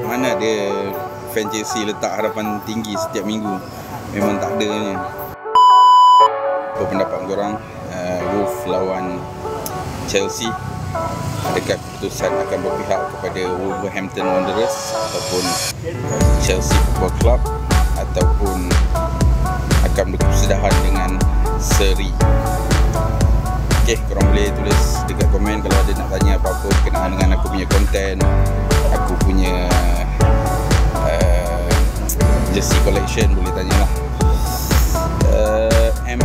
Mana ada fan Chelsea letak harapan tinggi setiap minggu? Memang tak ada ni. Apa pendapat korang? Uh, Wolf lawan Chelsea. Adakah keputusan akan berpihak kepada Wolverhampton Wanderers Ataupun Chelsea Football Club Ataupun akan berkesudahan dengan seri Okay, korang boleh tulis dekat komen kalau ada nak tanya apa-apa berkenaan dengan aku punya konten Aku punya uh, jersey collection boleh tanya lah. Uh, M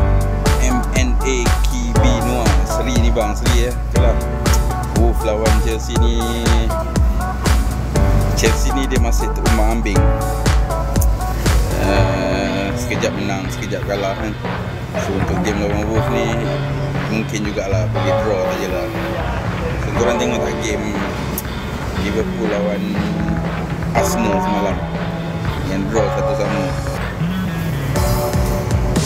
MNA KB Noah. Seri ni bang, seri ya Itulah Wolf lawan Chelsea ni. Chelsea ni dia masih terumbang ambing. Uh, Sekejap menang, sekejap kalah kan. So untuk game lawan Wolf ni mungkin jugalah boleh draw sajalah. So korang tengok tak game Liverpool lawan Arsenal semalam yang draw satu sama.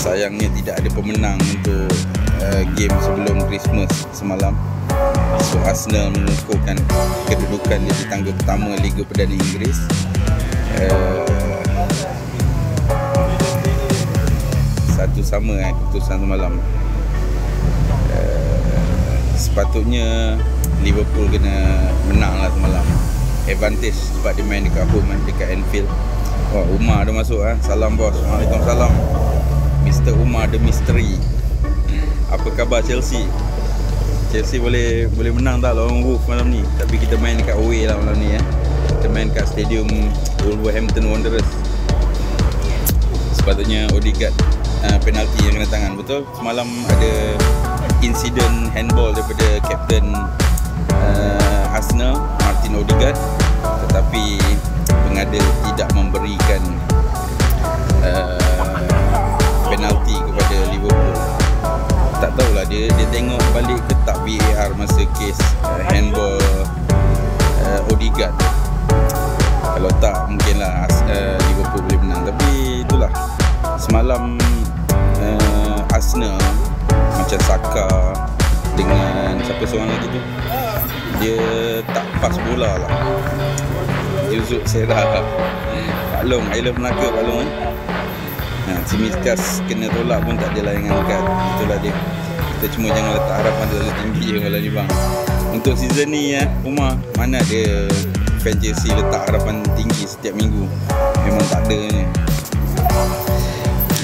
Sayangnya tidak ada pemenang untuk uh, game sebelum Christmas semalam. So Arsenal mengukuhkan kedudukan di tangga pertama Liga Perdana Inggeris. Uh, satu sama eh keputusan semalam sepatutnya Liverpool kena menang lah semalam. Advantage sebab dia main dekat home kan dekat Anfield. Wah Umar dah masuk ah. Salam bos. Waalaikumsalam. Mr Umar the mystery. Apa khabar Chelsea? Chelsea boleh boleh menang tak lawan Wolves malam ni? Tapi kita main dekat away lah malam ni eh. Kita main kat stadium Wolverhampton Wanderers. Sepatutnya Odegaard uh, penalti yang kena tangan. Betul? Semalam ada insiden handball daripada kapten uh, Arsenal Martin Odegaard. Tetapi pengadil tidak memberikan uh, penalti kepada Liverpool. Tak tahulah dia dia tengok balik ke tak VAR masa kes uh, handball uh, Odegaard. Kalau tak mungkinlah uh, Liverpool boleh menang. Tapi itulah semalam uh, Arsenal macam Saka dengan siapa seorang lagi tu. Dia tak pas bola lah. Yusuf Serra Pak Long I love Melaka Pak Long eh. Ha, si Miskas kena tolak pun tak ada layangan kad itulah dia. Kita cuma jangan letak harapan terlalu tinggi je malam ni bang. Untuk season ni ya Umar mana ada fan Chelsea letak harapan tinggi setiap minggu? Memang tak ada ni.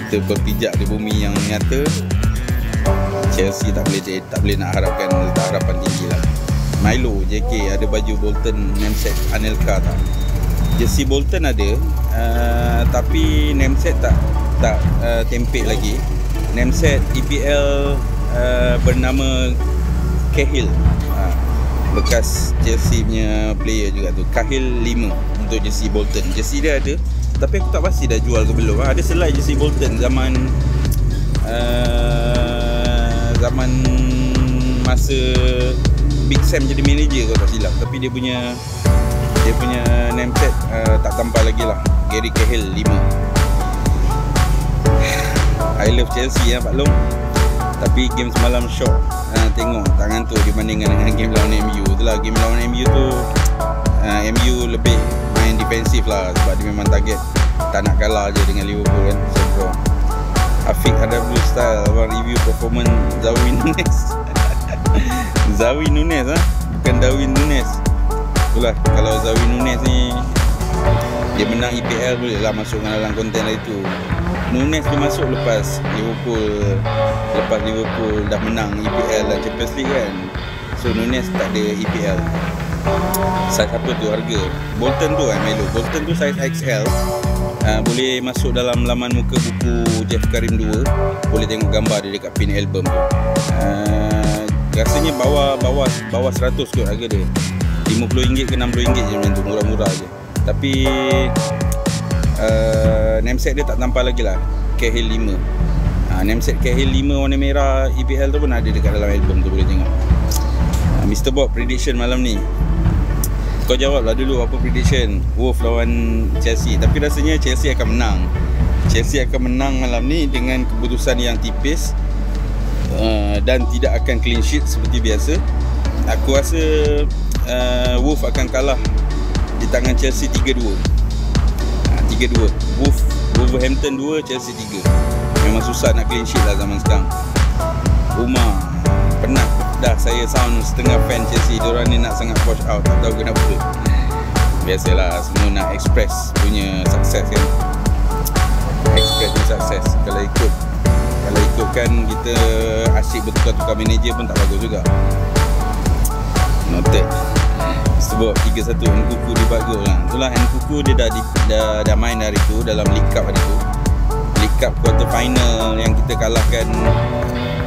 Kita berpijak di bumi yang nyata Chelsea tak boleh tak boleh nak harapkan letak harapan tinggi lah. Milo JK ada baju Bolton nameset Anelka tak? Jersey Bolton ada uh, tapi nameset tak tak uh, template lagi. Nameset EPL uh, bernama Cahill. Uh, bekas Chelsea punya player juga tu. Cahill 5 untuk jersey Bolton. Jersey dia ada tapi aku tak pasti dah jual ke belum. Ada selai jersey Bolton zaman uh, zaman masa Big Sam jadi manager kalau tak silap. Tapi dia punya dia punya name tag uh, tak tampak lagi lah. Gary Cahill 5 I love Chelsea ya Pak Long. Tapi game semalam shock. Uh, tengok tak ngantuk dibandingkan dengan game lawan MU itulah game lawan MU tu uh, MU lebih main defensif lah sebab dia memang target. Tak nak kalah je dengan Liverpool kan. So, Afiq ada blue style Abang review performance Zawin Nunes. Zawin Nunes ha? Bukan Darwin Nunes. Itulah Kalau Zawin Nunes ni Dia menang EPL boleh lah Masuk dalam konten itu. Nunes dia masuk lepas Liverpool Lepas Liverpool dah menang EPL dan Champions League kan. So Nunes tak ada EPL Size apa tu harga? Bolton tu kan Melo Bolton tu size XL uh, boleh masuk dalam laman muka buku Jeff Karim 2 boleh tengok gambar dia dekat pin album tu. Uh, rasanya bawah bawah bawah 100 kot harga dia. RM50 ke RM60 je macam tu murah-murah je. Tapi uh, nameset dia tak tampak lagi lah Cahill 5 uh, nameset Cahill 5 warna merah EPL tu pun ada dekat dalam album tu boleh tengok. Uh, Mr. Bob prediction malam ni kau jawablah dulu apa prediction. Wolf lawan Chelsea. Tapi rasanya Chelsea akan menang. Chelsea akan menang malam ni dengan keputusan yang tipis uh, dan tidak akan clean sheet seperti biasa. Aku rasa uh, Wolf akan kalah di tangan Chelsea 3-2 ha, 3-2 Wolf, Wolverhampton 2 Chelsea 3 memang susah nak clean sheet lah zaman sekarang. Umar penat dah saya sound setengah fan Chelsea. Diorang ni nak sangat push out. Tak tahu kenapa. Biasalah semua nak express punya sukses kan? Express punya sukses kalau ikut kalau ikutkan kita asyik bertukar-tukar manager pun tak bagus juga. Noted. Sebab 3-1 Nkuku dia bagus lah. Itulah Nkuku dia dah, dah, dah main hari tu dalam League Cup hari tu. League Cup quarter final yang kita kalahkan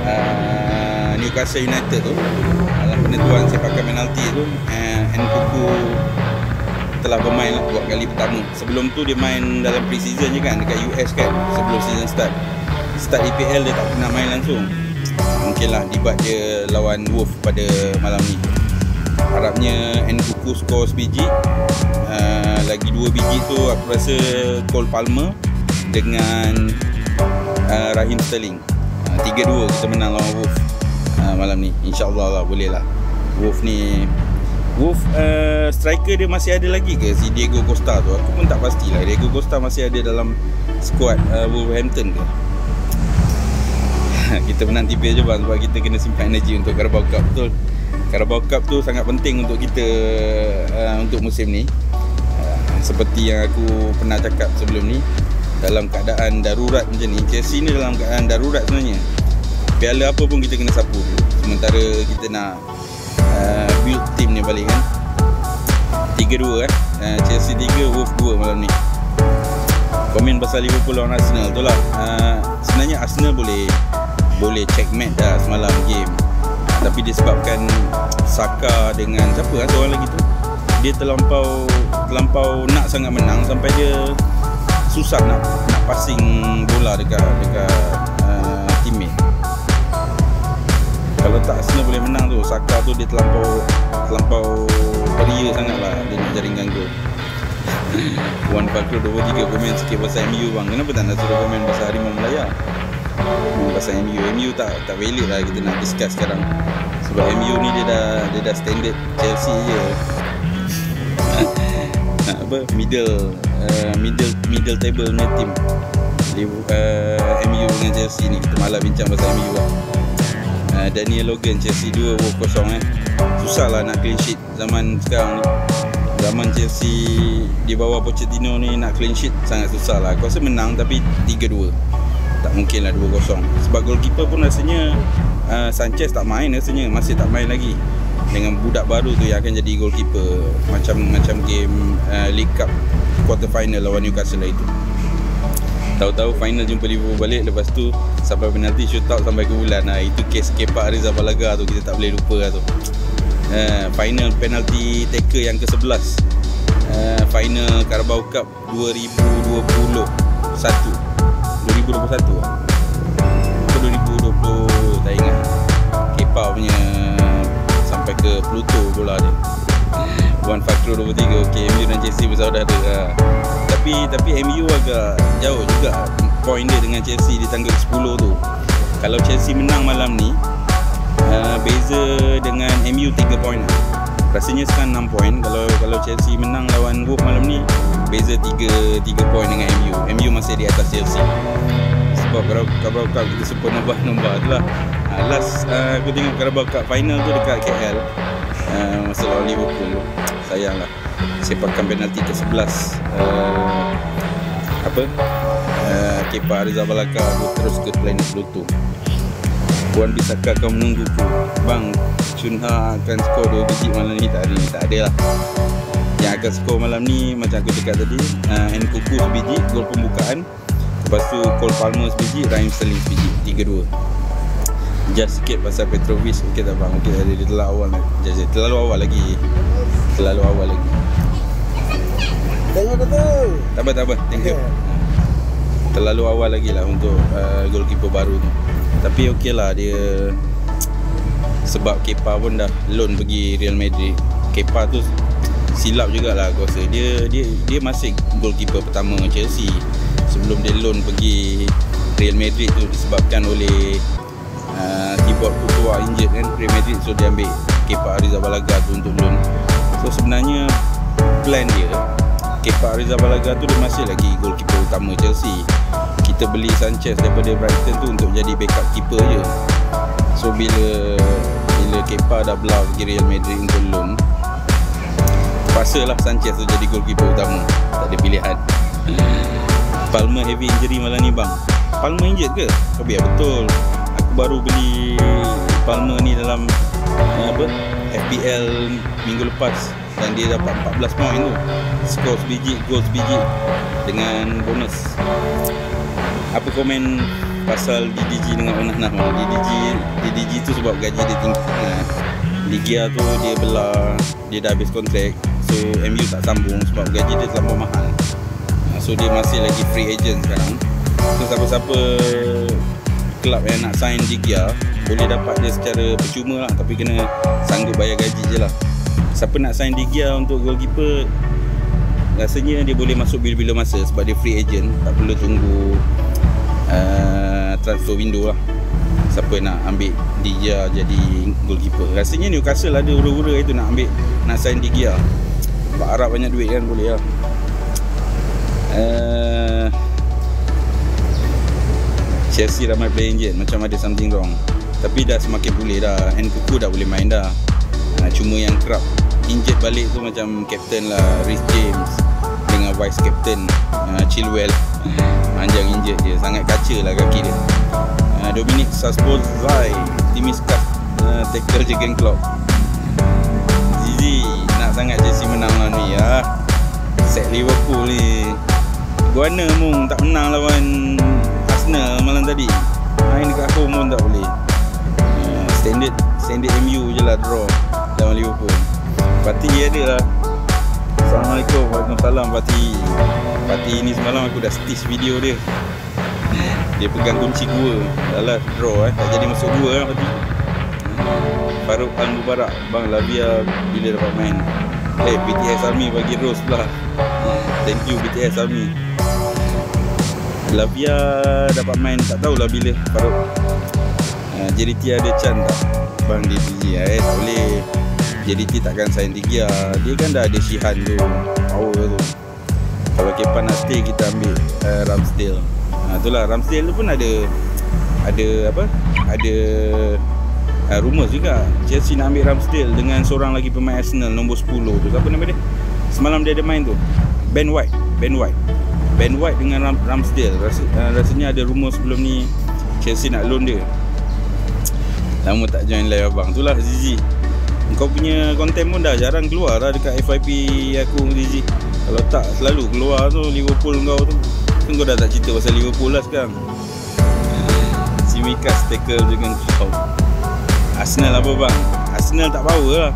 uh, Newcastle United tu dalam penentuan sepakan penalti tu. Uh, Nkuku telah bermain lah buat kali pertama. Sebelum tu dia main dalam pre-season je kan dekat US kan sebelum season start. Start EPL dia tak pernah main langsung. Mungkin lah dibat dia lawan Wolf pada malam ni. Harapnya Nkuku skor sebiji. Uh, lagi dua biji tu aku rasa Cole Palmer dengan uh, Rahim Sterling. Uh, 3-2 kita menang lawan Wolf uh, malam ni. insyaAllah lah boleh lah. Wolf ni Wolf uh, striker dia masih ada lagi ke? Si Diego Costa tu aku pun tak pastilah. Diego Costa masih ada dalam squad uh, Wolverhampton ke? Kita menang tipis je bang sebab kita kena simpan energi untuk Carabao Cup. Betul. Carabao Cup tu sangat penting untuk kita uh, untuk musim ni. Uh, seperti yang aku pernah cakap sebelum ni dalam keadaan darurat macam ni Chelsea ni dalam keadaan darurat sebenarnya piala apa pun kita kena sapu. Sementara kita nak uh, build team ni balik kan. 3-2 kan. Uh, Chelsea 3 Wolf 2 malam ni. Komen pasal Liverpool lawan Arsenal tu lah. Uh, sebenarnya Arsenal boleh boleh check match dah semalam game. Tapi disebabkan Saka dengan siapa lah seorang lagi tu. Dia terlampau terlampau nak sangat menang sampai dia susah nak nak passing bola dekat dekat tak Arsenal boleh menang tu. Saka tu dia terlampau terlampau beria sangat lah dia nak jaringkan gol Wan Fakir 23 komen sikit pasal MU bang. Kenapa tak nak suruh komen pasal Harimau Melaya Komen pasal MU MU tak tak valid lah kita nak discuss sekarang. Sebab MU ni dia dah dia dah standard Chelsea je. Apa? Middle uh, middle middle table punya team. Uh, MU dengan Chelsea ni. Kita malah bincang pasal MU lah Daniel Logan Chelsea 2 Wolf kosong eh. Susah lah nak clean sheet zaman sekarang ni. Zaman Chelsea di bawah Pochettino ni nak clean sheet sangat susah lah aku rasa menang tapi 3-2 tak mungkin lah 2-0 sebab goalkeeper pun rasanya uh, Sanchez tak main rasanya. Masih tak main lagi. Dengan budak baru tu yang akan jadi goalkeeper. Macam macam game uh, League Cup quarter final lawan Newcastle lah itu tahu-tahu final jumpa Liverpool balik lepas tu sampai penalti shoot out sampai ke bulan. Nah, itu kes kepak Rizal Balaga tu kita tak boleh lupa lah tu. Uh, final penalti taker yang ke-11 uh, final Carabao Cup 2021 2021 ke 2020 tak ingat. Kepak punya sampai ke Pluto bola dia. Wan Fakro 23 okay, MU dan Chelsea bersaudara. Uh, tapi tapi MU agak jauh juga point dia dengan Chelsea di tanggal 10 tu. Kalau Chelsea menang malam ni uh, beza dengan MU 3 point rasanya sekarang 6 point. Kalau kalau Chelsea menang lawan Wolf malam ni beza 3 3 point dengan MU MU masih di atas Chelsea. Sebab kalau Carabao Cup kita super nombor nombor tu lah. Uh, last uh, aku tengok Carabao Cup final tu dekat KL uh, masa lawan Liverpool sayang lah. Sepakan penalti ke-11 uh, apa? Uh, Kepa Rizal Balaka terus ke planet Pluto Puan Bisaka kau menunggu ku Bang Chunha akan skor 2 biji malam ni. Tak ada Tak ada lah. Yang akan skor malam ni Macam aku cakap tadi uh, Nkuku sebiji Gol pembukaan. Lepas tu Cole Palmer sebiji Rahim Sterling sebiji. 3-2 Just sikit pasal Petrovic. Okey tak bang? Tadi dia terlalu awal. Just, Terlalu awal lagi Terlalu awal lagi. Tengok tu Tak apa tak apa. Thank you. Terlalu awal lagi lah Untuk uh, goalkeeper baru tu tapi okey lah dia Sebab Kepa pun dah loan pergi Real Madrid. Kepa tu silap jugalah aku rasa. Dia dia dia masih goalkeeper pertama Chelsea. Sebelum dia loan pergi Real Madrid tu disebabkan oleh uh, Thibaut Courtois injured kan Real Madrid. So dia ambil Kepa Arrizabalaga tu untuk loan So sebenarnya plan dia Kepa Rizabalaga tu dia masih lagi goalkeeper utama Chelsea. Kita beli Sanchez daripada Brighton tu untuk jadi backup keeper je. So bila bila Kepa dah belah pergi Real Madrid untuk loan terpaksa lah Sanchez tu jadi goalkeeper utama. Tak ada pilihan. Palmer heavy injury malam ni bang. Palmer injured ke? Tapi ya betul. Aku baru beli Palmer ni dalam apa FPL minggu lepas dan dia dapat 14 poin tu. Skor sebiji gol sebiji dengan bonus. Apa komen pasal DDG dengan Onana DDG DDG tu sebab gaji dia tinggi. Kan? Ligia tu dia belah dia dah habis kontrak. So MU tak sambung sebab gaji dia terlalu mahal. So dia masih lagi free agent sekarang. So siapa-siapa kelab yang nak sign Ligia boleh dapat dia secara percuma lah. Tapi kena sanggup bayar gaji je lah. Siapa nak sign Di Gia untuk goalkeeper rasanya dia boleh masuk bila-bila masa sebab dia free agent. Tak perlu tunggu uh, transfer window lah. Siapa nak ambil Di Gia jadi goalkeeper. Rasanya Newcastle ada ura-ura itu nak ambil nak sign Di Gia sebab Arab banyak duit kan boleh lah. Uh, Chelsea ramai play engine macam ada something wrong. Tapi dah semakin pulih dah. Nkuku dah boleh main dah. Uh, cuma yang kerap injet balik tu macam captain lah Rhys James dengan vice captain uh, Chilwell. Panjang injet je sangat kaca lah kaki dia. Uh, Dominic Saspozai Timiskas uh, tackle Jurgen Klopp. Zizi nak sangat Chelsea menang lah ni ya. set Liverpool ni. Guana mung tak menang lawan Arsenal malam tadi. Main dekat home pun tak boleh. Standard standard MU je lah draw lawan Liverpool. Pati ada lah. Assalamualaikum Waalaikumsalam Pati Pati ni semalam aku dah stitch video dia. Dia pegang kunci gua. Dah lah draw eh. Tak jadi masuk gua lah Pati Farouk Al-Mubarak Bang Lavia bila dapat main? Eh hey, BTS Army bagi Rose pula Thank you BTS Army Lavia dapat main tak tahulah bila. Farouk uh, JDT ada chance tak? Bang DPG eh tak boleh JDT takkan sign Tigia Dia kan dah ada Shihan tu Power tu. Kalau Kepa nak stay Kita ambil uh, Ramsdale. Ha, Itulah Ramsdale tu pun ada Ada apa? Ada uh, Rumours juga. Chelsea nak ambil Ramsdale Dengan seorang lagi pemain Arsenal Nombor 10 tu. Siapa nama dia? Semalam dia ada main tu. Ben White Ben White Ben White dengan Ram Ramsdale. Rasa, uh, Rasanya ada rumour sebelum ni Chelsea nak loan dia. Lama tak join live abang. Itulah Zizi. Kau punya konten pun dah jarang keluar lah dekat FYP aku Rizik kalau tak selalu keluar tu Liverpool kau tu. Kan kau dah tak cerita pasal Liverpool lah sekarang. Si Mikas tackle dengan kau Arsenal apa bang? Arsenal tak power lah.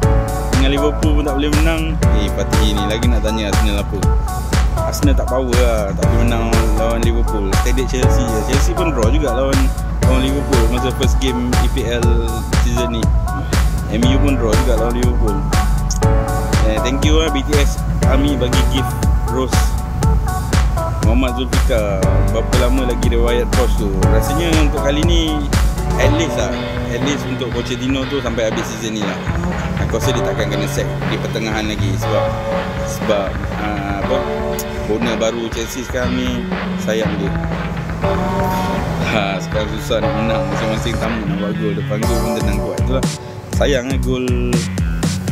Dengan Liverpool pun tak boleh menang. Eh parti ni lagi nak tanya Arsenal apa Arsenal tak power lah tak boleh menang lawan Liverpool. Tedek Chelsea je. Chelsea pun draw juga lawan lawan Liverpool masa first game EPL season ni. MU pun draw juga lawan Liverpool. Eh, Thank you lah BTS Army bagi gift Rose. Muhammad Zulfikar Berapa lama lagi riwayat Rose tu? Rasanya untuk kali ni At least lah At least untuk Pochettino tu Sampai habis season ni lah. Aku rasa dia takkan kena set Di pertengahan lagi Sebab Sebab uh, Apa Owner baru Chelsea sekarang ni Sayang dia. Ha, Sekarang susah nak menang. Masing-masing tamu nak buat gol Depan gol pun tenang kuat. Itulah. Sayang eh gol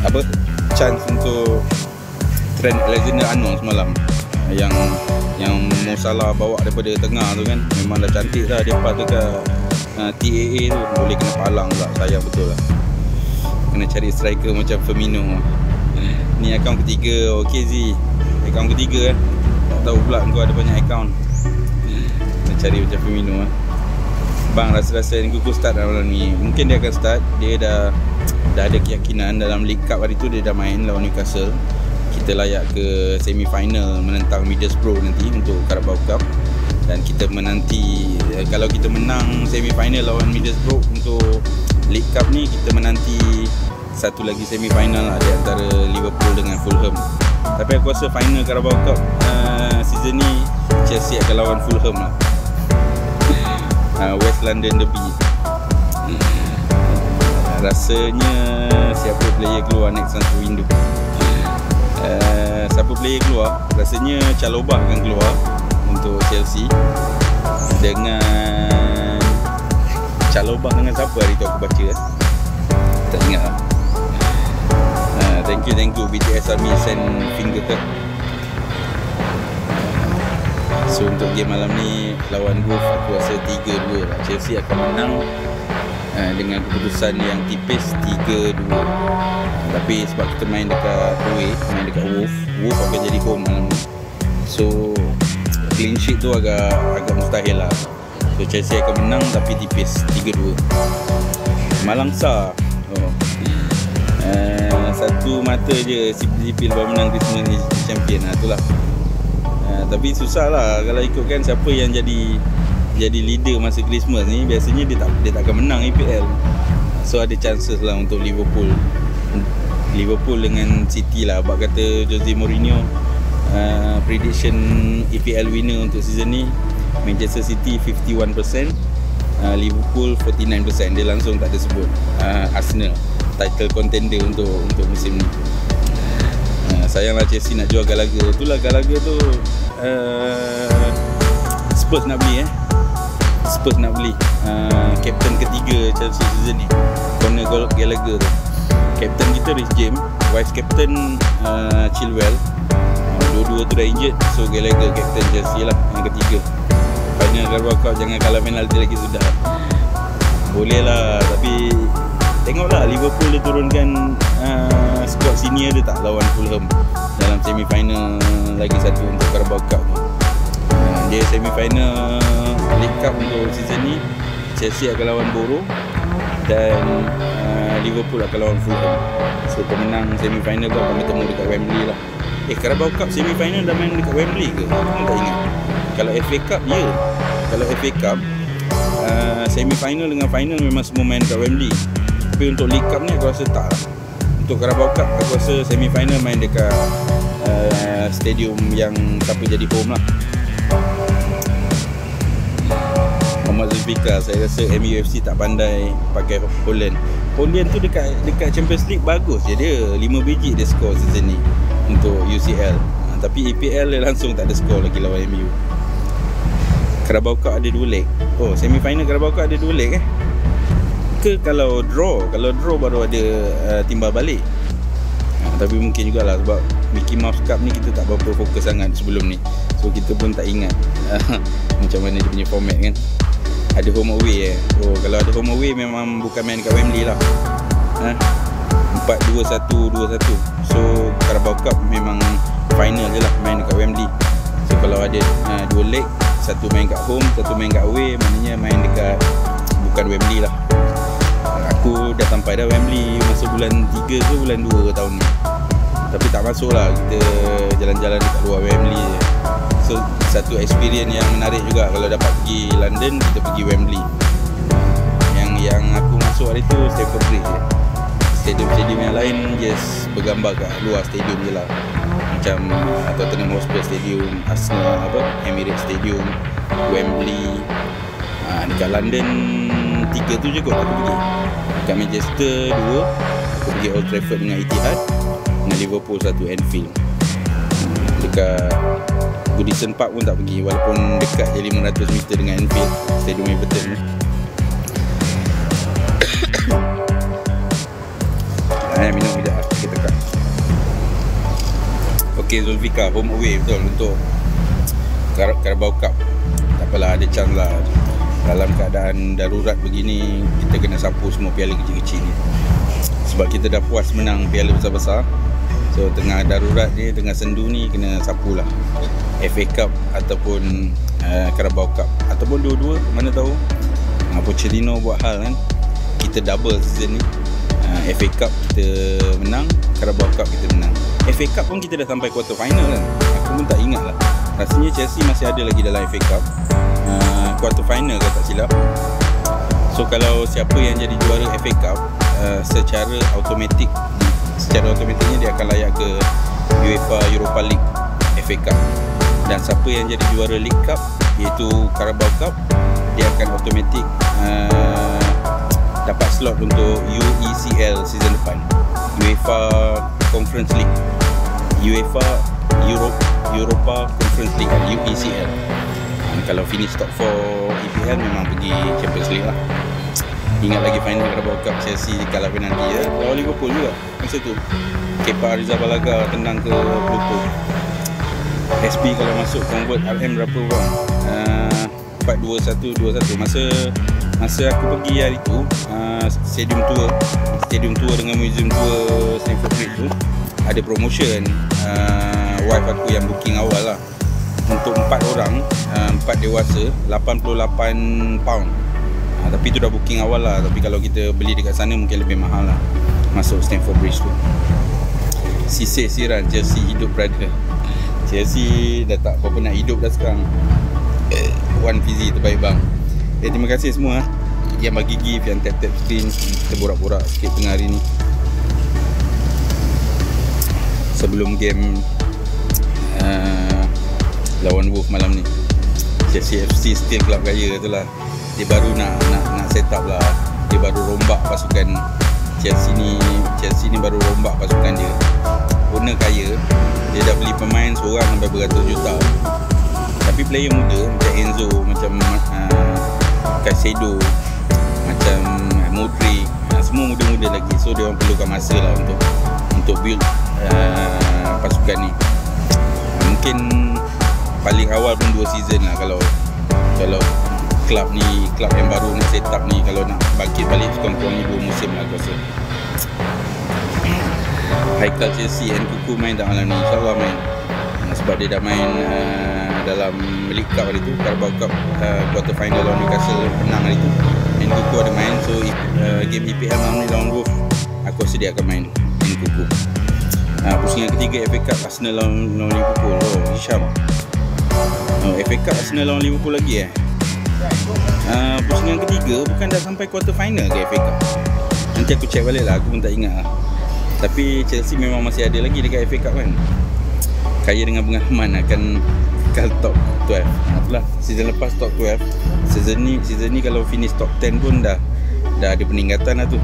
apa chance untuk Trent Alexander-Arnold semalam. Yang yang Mo Salah bawa daripada tengah tu kan. Memang dah cantik dah dia pas dekat uh, TAA tu boleh kena palang pula. Sayang betul lah. Kena cari striker macam Firmino. Ni akaun ketiga ok Z akaun ketiga eh. Tahu pula kau ada banyak akaun kena cari macam Firmino eh. Bang rasa-rasa Nkuku start dalam malam ni. Mungkin dia akan start. Dia dah Dah ada keyakinan Dalam League Cup hari tu Dia dah main lawan Newcastle. Kita layak ke Semi final Menentang Middlesbrough nanti Untuk Carabao Cup. Dan kita menanti eh, Kalau kita menang Semi final lawan Middlesbrough Untuk League Cup ni Kita menanti Satu lagi semi final lah Di antara Liverpool dengan Fulham Tapi aku rasa final Carabao Cup uh, Season ni Chelsea akan lawan Fulham lah. Uh, West London Derby. Uh, Rasanya Siapa player keluar next transfer window? Uh, siapa player keluar? Rasanya Chalobah akan keluar untuk Chelsea. Dengan Chalobah dengan siapa hari tu aku baca eh? tak ingat lah thank you thank you BTS Army send finger ke So untuk game malam ni lawan Wolf aku rasa 3-2 lah. Chelsea akan menang uh, dengan keputusan yang tipis 3-2. Tapi sebab kita main dekat away, main dekat Wolf, Wolf akan jadi home malam ni. So clean sheet tu agak agak mustahil lah. So Chelsea akan menang tapi tipis 3-2. Malang sah. Oh. Uh, satu mata je sipil-sipil baru menang Christmas ni champion. Lah itulah. Ha, tapi susah lah kalau ikutkan siapa yang jadi jadi leader masa Christmas ni. Biasanya dia tak dia tak akan menang EPL. So ada chances lah untuk Liverpool. Liverpool dengan City lah. Abang kata Jose Mourinho uh, Prediction EPL winner untuk season ni Manchester City 51% uh, Liverpool 49% Dia langsung tak ada sebut uh, Arsenal Title contender untuk untuk musim ni. Uh, Sayanglah Chelsea nak jual Gallagher. Itulah Gallagher tu uh, Spurs nak beli eh. Spurs nak beli. Uh, Captain ketiga Chelsea season ni. Conor Gallagher tu. Captain kita Rhys James Vice Captain uh, Chilwell. Uh, Dua-dua tu dah injured So Gallagher Captain Chelsea lah Yang ketiga. Final Carabao Cup Jangan kalah penalti lagi sudah. Boleh lah Tapi Tengoklah Liverpool dia turunkan uh, Squad senior dia tak Lawan Fulham Dalam semi final Lagi satu untuk Carabao Cup uh, Dia semi final League Cup untuk season ni Chelsea akan lawan Borough Dan uh, Liverpool akan lawan Fulham. So pemenang semi final tu akan bertemu dekat Wembley lah. Eh Carabao Cup semi final dah main dekat Wembley ke? Aku tak ingat. Kalau FA Cup ya. Kalau FA Cup uh, Semi final dengan final memang semua main dekat Wembley tapi untuk League Cup ni aku rasa tak. Untuk Carabao Cup aku rasa semi final main dekat uh, Stadium yang siapa jadi home lah. Muhammad Zulfikar Saya rasa MUFC tak pandai pakai Holland Holland tu dekat dekat Champions League bagus je. Dia 5 biji dia skor season ni Untuk UCL ha, Tapi EPL dia langsung tak ada skor lagi lawan MU Carabao Cup ada 2 leg. Oh semi final Carabao Cup ada 2 leg eh ke kalau draw? Kalau draw baru ada uh, timbal balik. Uh, tapi mungkin jugalah sebab Mickey Mouse Cup ni kita tak berapa fokus sangat sebelum ni. So kita pun tak ingat uh, macam mana dia punya format kan. Ada home away eh. Oh kalau ada home away memang bukan main kat Wembley lah. Uh, 4-2-1-2-1 so Carabao Cup memang final je lah main dekat Wembley. So kalau ada uh, dua leg satu main kat home satu main kat away maknanya main dekat bukan Wembley lah aku dah sampai dah Wembley masa bulan 3 ke bulan 2 tahun ni. Tapi tak masuk lah kita jalan-jalan dekat luar Wembley je. So satu experience yang menarik juga kalau dapat pergi London kita pergi Wembley. Yang yang aku masuk hari tu Stamford Bridge je. Stadium-stadium yang lain just bergambar kat luar stadium je lah. Macam atau Tottenham Hotspur Stadium Arsenal apa Emirates Stadium Wembley. Ha, dekat London tiga tu je kot aku pergi Dekat Manchester dua. Aku pergi Old Trafford dengan Etihad Dengan Liverpool satu Anfield Dekat Goodison Park pun tak pergi Walaupun dekat je 500 meter dengan Anfield Stadium Everton. Ni Ayah minum sekejap lah Kita tekan Okay Zulfika Home away betul Untuk Carabao Cup. Tak apalah ada chance lah dalam keadaan darurat begini kita kena sapu semua piala kecil-kecil ni. Sebab kita dah puas menang piala besar-besar so tengah darurat ni tengah sendu ni kena sapu lah. FA Cup ataupun uh, Carabao Cup. Ataupun dua-dua mana tahu. Uh, Pochettino buat hal kan. Kita double season ni. Uh, FA Cup kita menang Carabao Cup kita menang. FA Cup pun kita dah sampai quarter final kan. Aku pun tak ingat lah. Rasanya Chelsea masih ada lagi dalam FA Cup quarter final kalau tak silap. So kalau siapa yang jadi juara FA Cup uh, secara automatik secara automatiknya dia akan layak ke UEFA Europa League FA Cup. Dan siapa yang jadi juara League Cup iaitu Carabao Cup dia akan automatik uh, dapat slot untuk UECL season depan. UEFA Conference League. UEFA Europe Europa Conference League UECL kalau finish top 4 EPL memang pergi Champions League lah. Ingat lagi final Carabao Cup Chelsea kalah penalti ya. Lawan Liverpool juga masa tu. Kepa Arrizabalaga tendang ke Pluto SB kalau masuk convert RM berapa bang uh, 4-2-1-2-1 masa masa aku pergi hari tu uh, stadium tour stadium tour dengan museum tour Stamford Bridge tu ada promotion uh, wife aku yang booking awal lah untuk 4 orang uh, 4 dewasa 88 pound. Uh, tapi tu dah booking awal lah. Tapi kalau kita beli dekat sana mungkin lebih mahal lah masuk Stamford Bridge tu. Sisir siran Chelsea hidup brother. Chelsea dah tak apa-apa nak hidup dah sekarang. One Fizzy terbaik bang eh, Terima kasih semua Yang bagi gift Yang tap-tap screen Kita borak-borak sikit tengah hari ni. Sebelum game uh, Lawan Wolf malam ni. Chelsea FC still club kaya tu lah. Dia baru nak, nak nak set up lah. Dia baru rombak pasukan Chelsea ni. Chelsea ni baru rombak pasukan dia. Owner kaya. Dia dah beli pemain seorang sampai beratus juta. Tapi player muda macam Enzo macam uh, Caicedo macam Modric uh, semua muda-muda lagi. So dia orang perlukan masa lah untuk untuk build uh, pasukan ni. Mungkin paling awal pun 2 season lah kalau kalau club ni club yang baru nak set up ni kalau nak bangkit balik sekurang-kurang ni 2 musim lah aku rasa. Haikal Chelsea and Kuku main tak malam ni? insyaAllah main. Sebab dia dah main uh, dalam League Cup hari tu Carabao Cup uh, quarter final lawan Newcastle menang hari tu. And Kuku ada main so uh, game EPL malam ni lawan Wolf aku sedia akan main in Kuku. Uh, pusingan ketiga FA Cup Arsenal lawan, lawan Liverpool. Oh Hisham oh, FA Cup Arsenal lawan Liverpool lagi eh? Uh, pusingan ketiga bukan dah sampai quarter final ke FA Cup? Nanti aku check balik lah aku pun tak ingat lah. Tapi Chelsea memang masih ada lagi dekat FA Cup kan? Kaya dengan pengalaman akan kekal top 12 Itulah season lepas top 12 Season ni season ni kalau finish top 10 pun dah Dah ada peningkatan lah tu.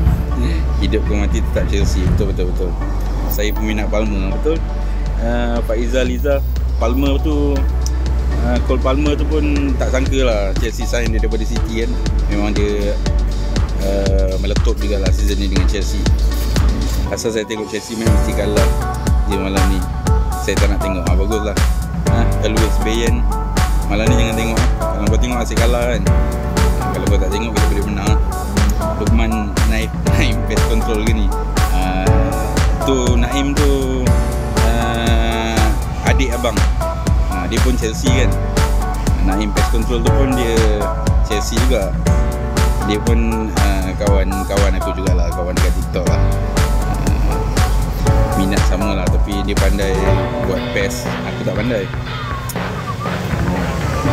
Hidup ke mati tetap Chelsea. Betul betul betul. Saya peminat Palmer betul? Uh, Pak Izzal Liza Palmer tu uh, Cole Palmer tu pun tak sangka lah Chelsea sign dia daripada City kan Memang dia uh, meletup juga lah season ni dengan Chelsea Asal saya tengok Chelsea memang mesti kalah Dia malam ni saya tak nak tengok. Ah bagus lah. Ha, Always Bayan. Malam ni jangan tengok. Ha. Kalau kau tengok asyik kalah kan. Kalau kau tak tengok kita boleh menang. Lukman naik naik best control ke ni. Uh, tu Naim tu uh, adik abang. Uh, dia pun Chelsea kan. Naim best control tu pun dia Chelsea juga. Dia pun uh, kawan kawan aku jugalah kawan dekat TikTok lah minat sama lah tapi dia pandai buat PES aku tak pandai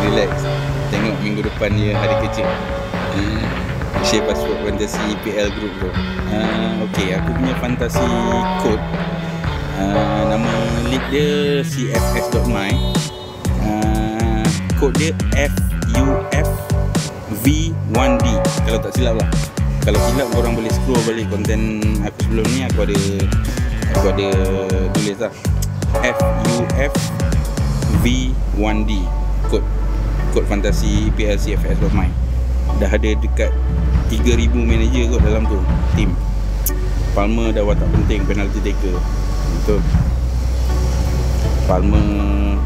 relax tengok minggu depan dia hari kecil hmm. share password fantasy EPL group tu uh, ok aku punya fantasy code uh, nama league dia cfs.my uh, code dia FUFV1D kalau tak silap lah. Kalau silap korang boleh scroll balik konten aku sebelum ni aku ada aku ada tulis lah. FUF V1D kod kod fantasi PLCFS.my dah ada dekat 3000 manager kot dalam tu team. Palmer dah watak penting penalty taker. Betul. Palmer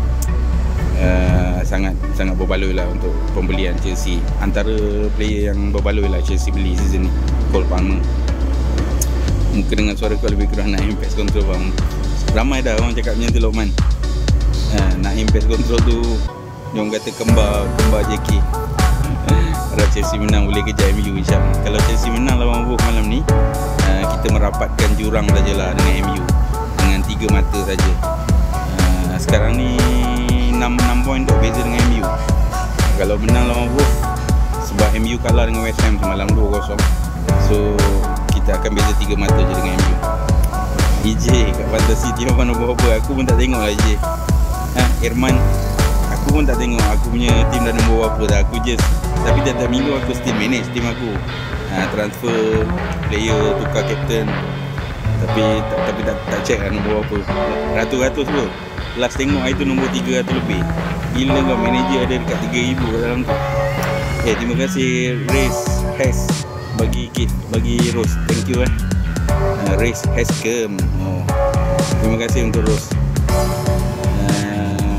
uh, sangat sangat berbaloi lah untuk pembelian Chelsea. Antara player yang berbaloi lah Chelsea beli season ni Cole Palmer. Muka dengan suara kau lebih kurang nak impact control bang. Ramai dah orang cakap macam tu Lokman. Ha, nak impact control tu dia orang kata kembar kembar JK kalau Chelsea menang boleh kejar MU insyaAllah. Kalau Chelsea menang lawan Wolf malam ni ha, kita merapatkan jurang sajalah dengan MU dengan tiga mata saja. Ha, sekarang ni 6, 6 point tu beza dengan MU kalau menang lawan Wolf sebab MU kalah dengan West Ham semalam 2-0 so kita akan beza tiga mata je dengan MU EJ kat Fantasy team apa nombor apa aku pun tak tengok lah EJ ha, Irman aku pun tak tengok. Aku punya team dah nombor apa dah aku just tapi tiap-tiap minggu aku still manage team aku. Ha, transfer player tukar captain. Tapi tapi tak, tak check lah nombor apa Ratus-ratus pun Last tengok hari tu nombor 300 lebih. Gila kau manager ada dekat 3000 dalam tu. Eh terima kasih Race Has bagi kit bagi Rose. Thank you eh. Uh, Race Has come oh. Terima kasih untuk Rose. Uh,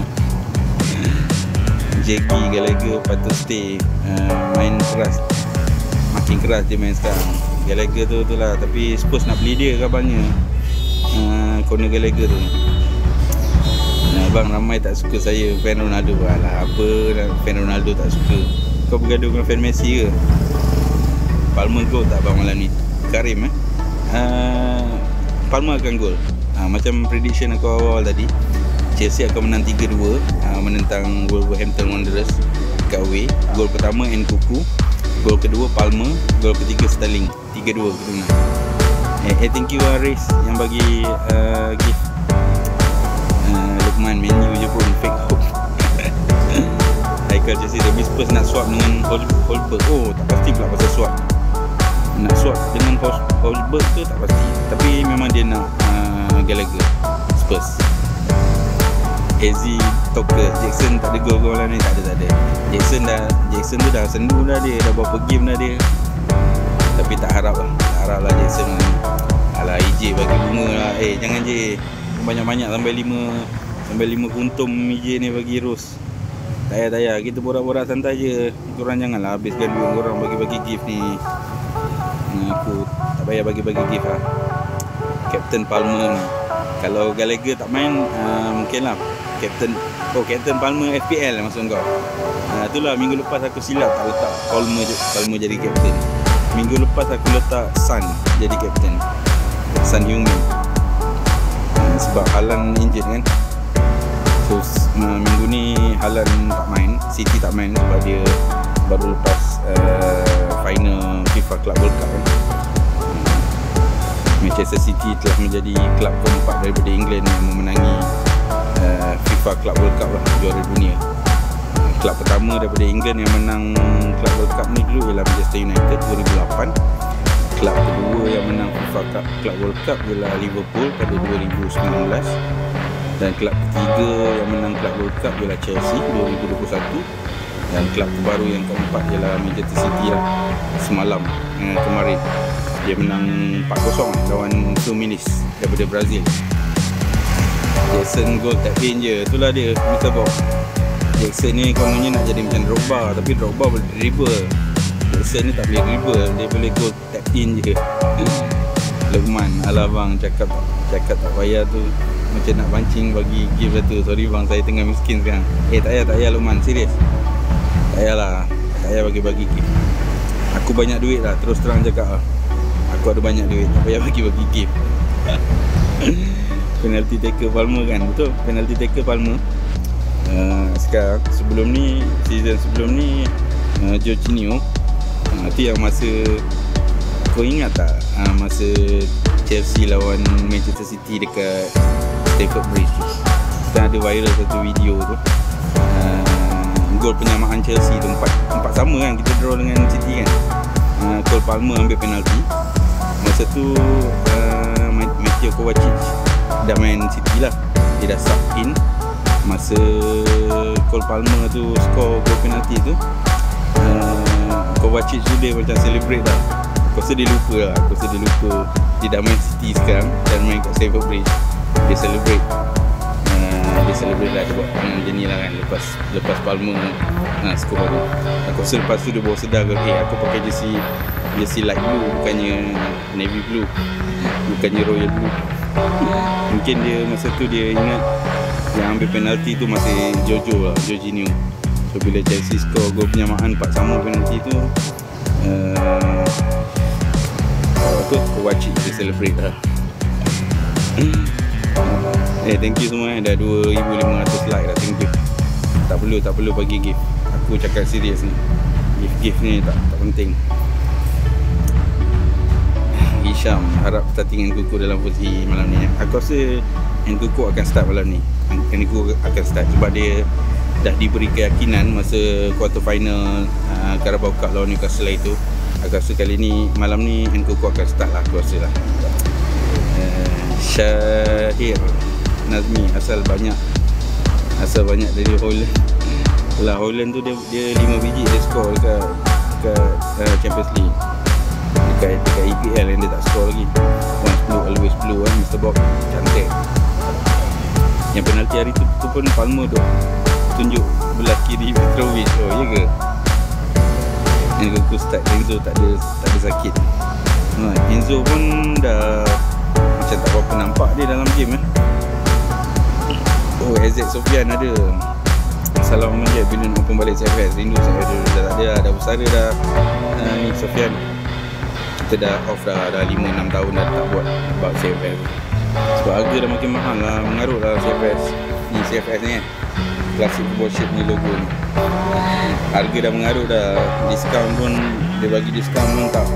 Jackie Gallagher patut stay. Uh, Main keras. Makin keras dia main sekarang. Gallagher tu tu lah. Tapi Spurs nak beli dia kabarnya uh, Conor Gallagher tu Nah, bang ramai tak suka saya fan Ronaldo. Alah apa fan Ronaldo tak suka? Kau bergaduh dengan fan Messi ke? Palmer gol tak bang malam ni? Karim eh? Uh, Palmer akan gol uh, Macam prediction aku awal-awal tadi Chelsea akan menang 3-2 uh, Menentang Wolverhampton Wanderers Kat away. Gol pertama Nkuku. Gol kedua Palmer. Gol ketiga Sterling. 3-2 kita menang. Eh, hey, thank you Aris yang bagi uh, gift Lukman menu je pun fake hope Haikal Chelsea tapi Spurs nak swap dengan Holberg Oh tak pasti pula pasal swap Nak swap dengan Holberg tu tak pasti. Tapi memang dia nak uh, Gallagher Spurs. Easy Toker Jackson tak ada gol-gol lah ni. Tak ada tak ada. Jackson dah Jackson tu dah sendu dah dia. Dah berapa game dah dia. Tapi tak harap lah. Tak harap lah Jackson. Ni Alah EJ bagi bunga lah. Eh jangan je Banyak-banyak sampai 5 Sampai 5 kuntum EJ ni bagi Rose Tak payah tak payah Kita borak-borak santai je. Korang janganlah habiskan duit korang bagi-bagi gift ni. Ni Aku tak payah bagi-bagi gift lah. Captain Palmer ni. Kalau Gallagher tak main uh, Mungkin lah. Captain Oh Captain Palmer FPL lah maksud kau. Uh, Itulah minggu lepas aku silap tak letak Palmer, Palmer jadi captain. Minggu lepas aku letak Sun jadi captain. Sun Heung-min. Uh, Sebab Halan injured kan So uh, minggu ni Halan tak main City tak main sebab dia Baru lepas uh, Final FIFA Club World Cup kan Manchester City telah menjadi klub keempat daripada England yang memenangi uh, FIFA Club World Cup lah, juara dunia. Uh, klub pertama daripada England yang menang Club World Cup ni dulu ialah Manchester United 2008. Klub kedua yang menang FIFA Club World Cup ialah Liverpool pada 2019. Dan klub ketiga yang menang Club World Cup ialah Chelsea 2021. Dan klub terbaru yang keempat ialah Manchester City lah semalam uh, kemarin. Dia menang 4-0 lawan Fluminense daripada Brazil. Jackson gol tap in je. Itulah dia Mr. Bob. Jackson ni kononnya nak jadi macam Drogba tapi Drogba boleh dribble. Jackson ni tak boleh dribble dia boleh gol tap in je. Alah bang cakap cakap tak payah tu macam nak pancing bagi gift satu. Sorry bang saya tengah miskin sekarang. Eh tak payah tak payah Lukman. Serius. Tak payahlah. Tak payah bagi-bagi gift. Aku banyak duit lah. Terus terang cakap lah. Aku ada banyak duit. Tak payah bagi-bagi gift. Penalty taker Palmer kan? Betul? Penalty taker Palmer uh, sekarang sebelum ni season sebelum ni uh, Jorginho uh, tu yang masa kau ingat tak? Uh, masa Chelsea lawan Manchester City dekat Stamford Bridge tu kan ada viral satu video tu. Uh, gol penyamaan Chelsea tu empat, empat sama kan kita draw dengan City kan. Uh, Cole Palmer ambil penalty Masa tu uh, Matthew Kovacic Dah main City lah. Dia dah sub in. Masa Cole Palmer tu Skor gol penalti tu uh, Kovacic tu dia macam celebrate lah. Aku rasa dia lupa lah. Aku rasa dia lupa. Dia dah main City sekarang Dan main kat Stamford Bridge Dia celebrate. Uh, Dia celebrate lah Dia buat tangan macam ni lah kan Lepas Lepas Palmer uh, Skor tu. Aku rasa lepas tu dia bawa sedar ke Eh aku pakai jersey jersey light blue bukannya navy blue bukannya royal blue. Mungkin dia masa tu dia ingat yang ambil penalti tu masih Jojo lah Jorginho. So bila Chelsea score gol penyamaan 4 sama penalti tu uh, apa Kovacic dia celebrate lah eh thank you semua eh. Dah 2500 like lah thank you. Tak perlu tak perlu bagi gift. Aku cakap serius ni. Gift-gift ni tak, tak penting. Hisham harap starting Nkuku dalam posisi malam ni aku rasa Nkuku akan start malam ni. Nkuku akan start. Sebab dia dah diberi keyakinan masa quarter final uh, Carabao Cup lawan Newcastle itu. Aku rasa kali ni malam ni Nkuku akan start lah aku rasa lah. Uh, Syahir Nazmi asal banyak asal banyak dari Holland lah Holland tu dia dia 5 biji dia skor dekat dekat uh, Champions League dekat dekat EPL yang dia tak skor lagi once blue always blue kan Mr. Bob cantik yang penalti hari tu, tu pun Palmer tu tunjuk belah kiri Petrovic oh iya ke aku start Enzo tak ada tak ada sakit ha, Enzo pun dah macam tak apa nampak dia dalam game eh. Oh AZ Sofian ada. Salam menjadi bila nak pun balik CFS Rindu saya ada. Dah tak ada dah Dah bersara dah. Uh, Ni Sofian. Kita dah off dah. Dah 5-6 tahun dah tak buat About CFS Sebab harga dah makin mahal lah. Mengarut lah CFS Ni CFS ni eh. Classic football shape ni logo ni. Harga dah mengarut dah. Discount pun Dia bagi discount pun tak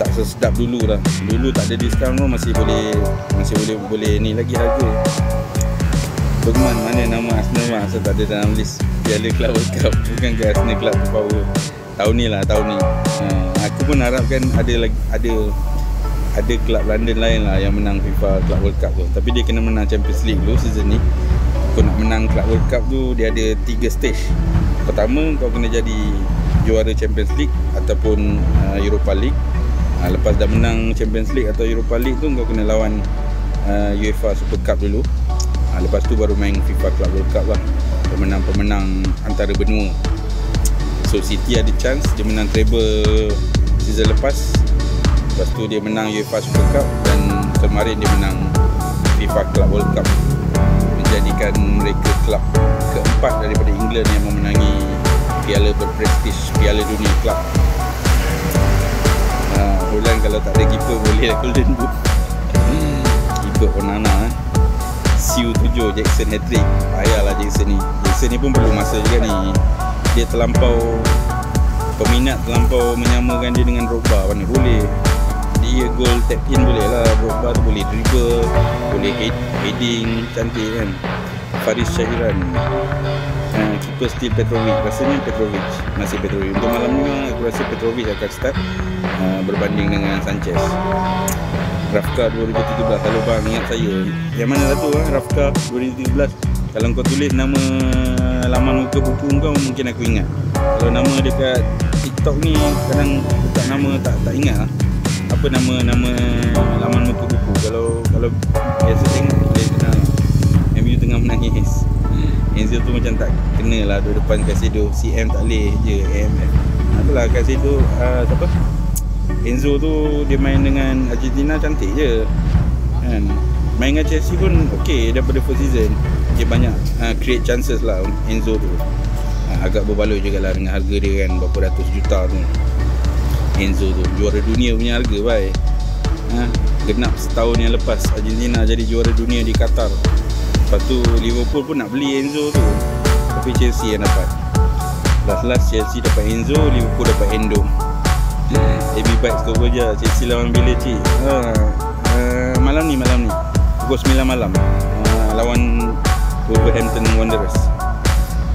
tak sesedap dulu lah Dulu tak ada discount pun masih boleh Masih boleh boleh ni lagi harga. Bergman mana nama Arsenal mah Saya tak ada dalam list Piala Club World Cup. Bukan ke Arsenal Club Power. Tahun ni lah tahun ni. Uh, Aku pun harapkan ada lagi ada ada kelab London lain lah yang menang FIFA Club World Cup tu. Tapi dia kena menang Champions League dulu season ni. Kau nak menang Club World Cup tu Dia ada tiga stage. Pertama kau kena jadi juara Champions League Ataupun uh, Europa League uh, Lepas dah menang Champions League atau Europa League tu Kau kena lawan uh, UEFA Super Cup dulu. Ha, Lepas tu baru main FIFA Club World Cup lah. Pemenang-pemenang antara benua. So City ada chance Dia menang treble season lepas. Lepas tu dia menang UEFA Super Cup Dan kemarin dia menang FIFA Club World Cup. Menjadikan mereka klub keempat daripada England Yang memenangi piala berprestis Piala Dunia Club ha, Holland kalau tak ada keeper boleh lah Golden Boot. Keeper Onana eh. Siu 7 Jackson hat-trick. Payahlah Jackson ni. Jackson ni pun perlu masa juga ni. Dia terlampau Peminat terlampau menyamakan dia dengan Drogba. Mana boleh. Dia goal tap in boleh lah. Drogba tu boleh dribble Boleh head, heading. Cantik kan. Faris Syahiran Keeper still Petrovic. Rasanya Petrovic Masih Petrovic. Untuk malam ni aku rasa Petrovic akan start uh, Berbanding dengan Sanchez. Rafka 2013 Kalau bang. Ingat saya. Yang mana lah tu eh? Rafka 2013 Kalau kau tulis nama Laman muka buku kau Mungkin aku ingat. Kalau nama dekat TikTok ni Kadang letak nama tak tak ingat lah Apa nama nama Laman muka buku? Kalau Kalau Biasa tengok Dia kenal MU tengah menangis Enzo tu macam tak kena lah Duduk depan Kasido CM tak boleh je AMF Itulah Kasido uh, Siapa? Enzo tu dia main dengan Argentina cantik je. Kan? Main dengan Chelsea pun okey daripada first season. Dia banyak uh, create chances lah Enzo tu. Uh, agak berbaloi jugalah dengan harga dia kan berapa ratus juta tu. Enzo tu juara dunia punya harga baik ha, genap setahun yang lepas Argentina jadi juara dunia di Qatar lepas tu Liverpool pun nak beli Enzo tu. Tapi Chelsea yang dapat. Last last Chelsea dapat Enzo Liverpool dapat Endo. AB Bikes kau je Chelsea lawan bila cik ha, uh, Malam ni malam ni. Pukul 9 malam. Uh, Lawan Wolverhampton Wanderers.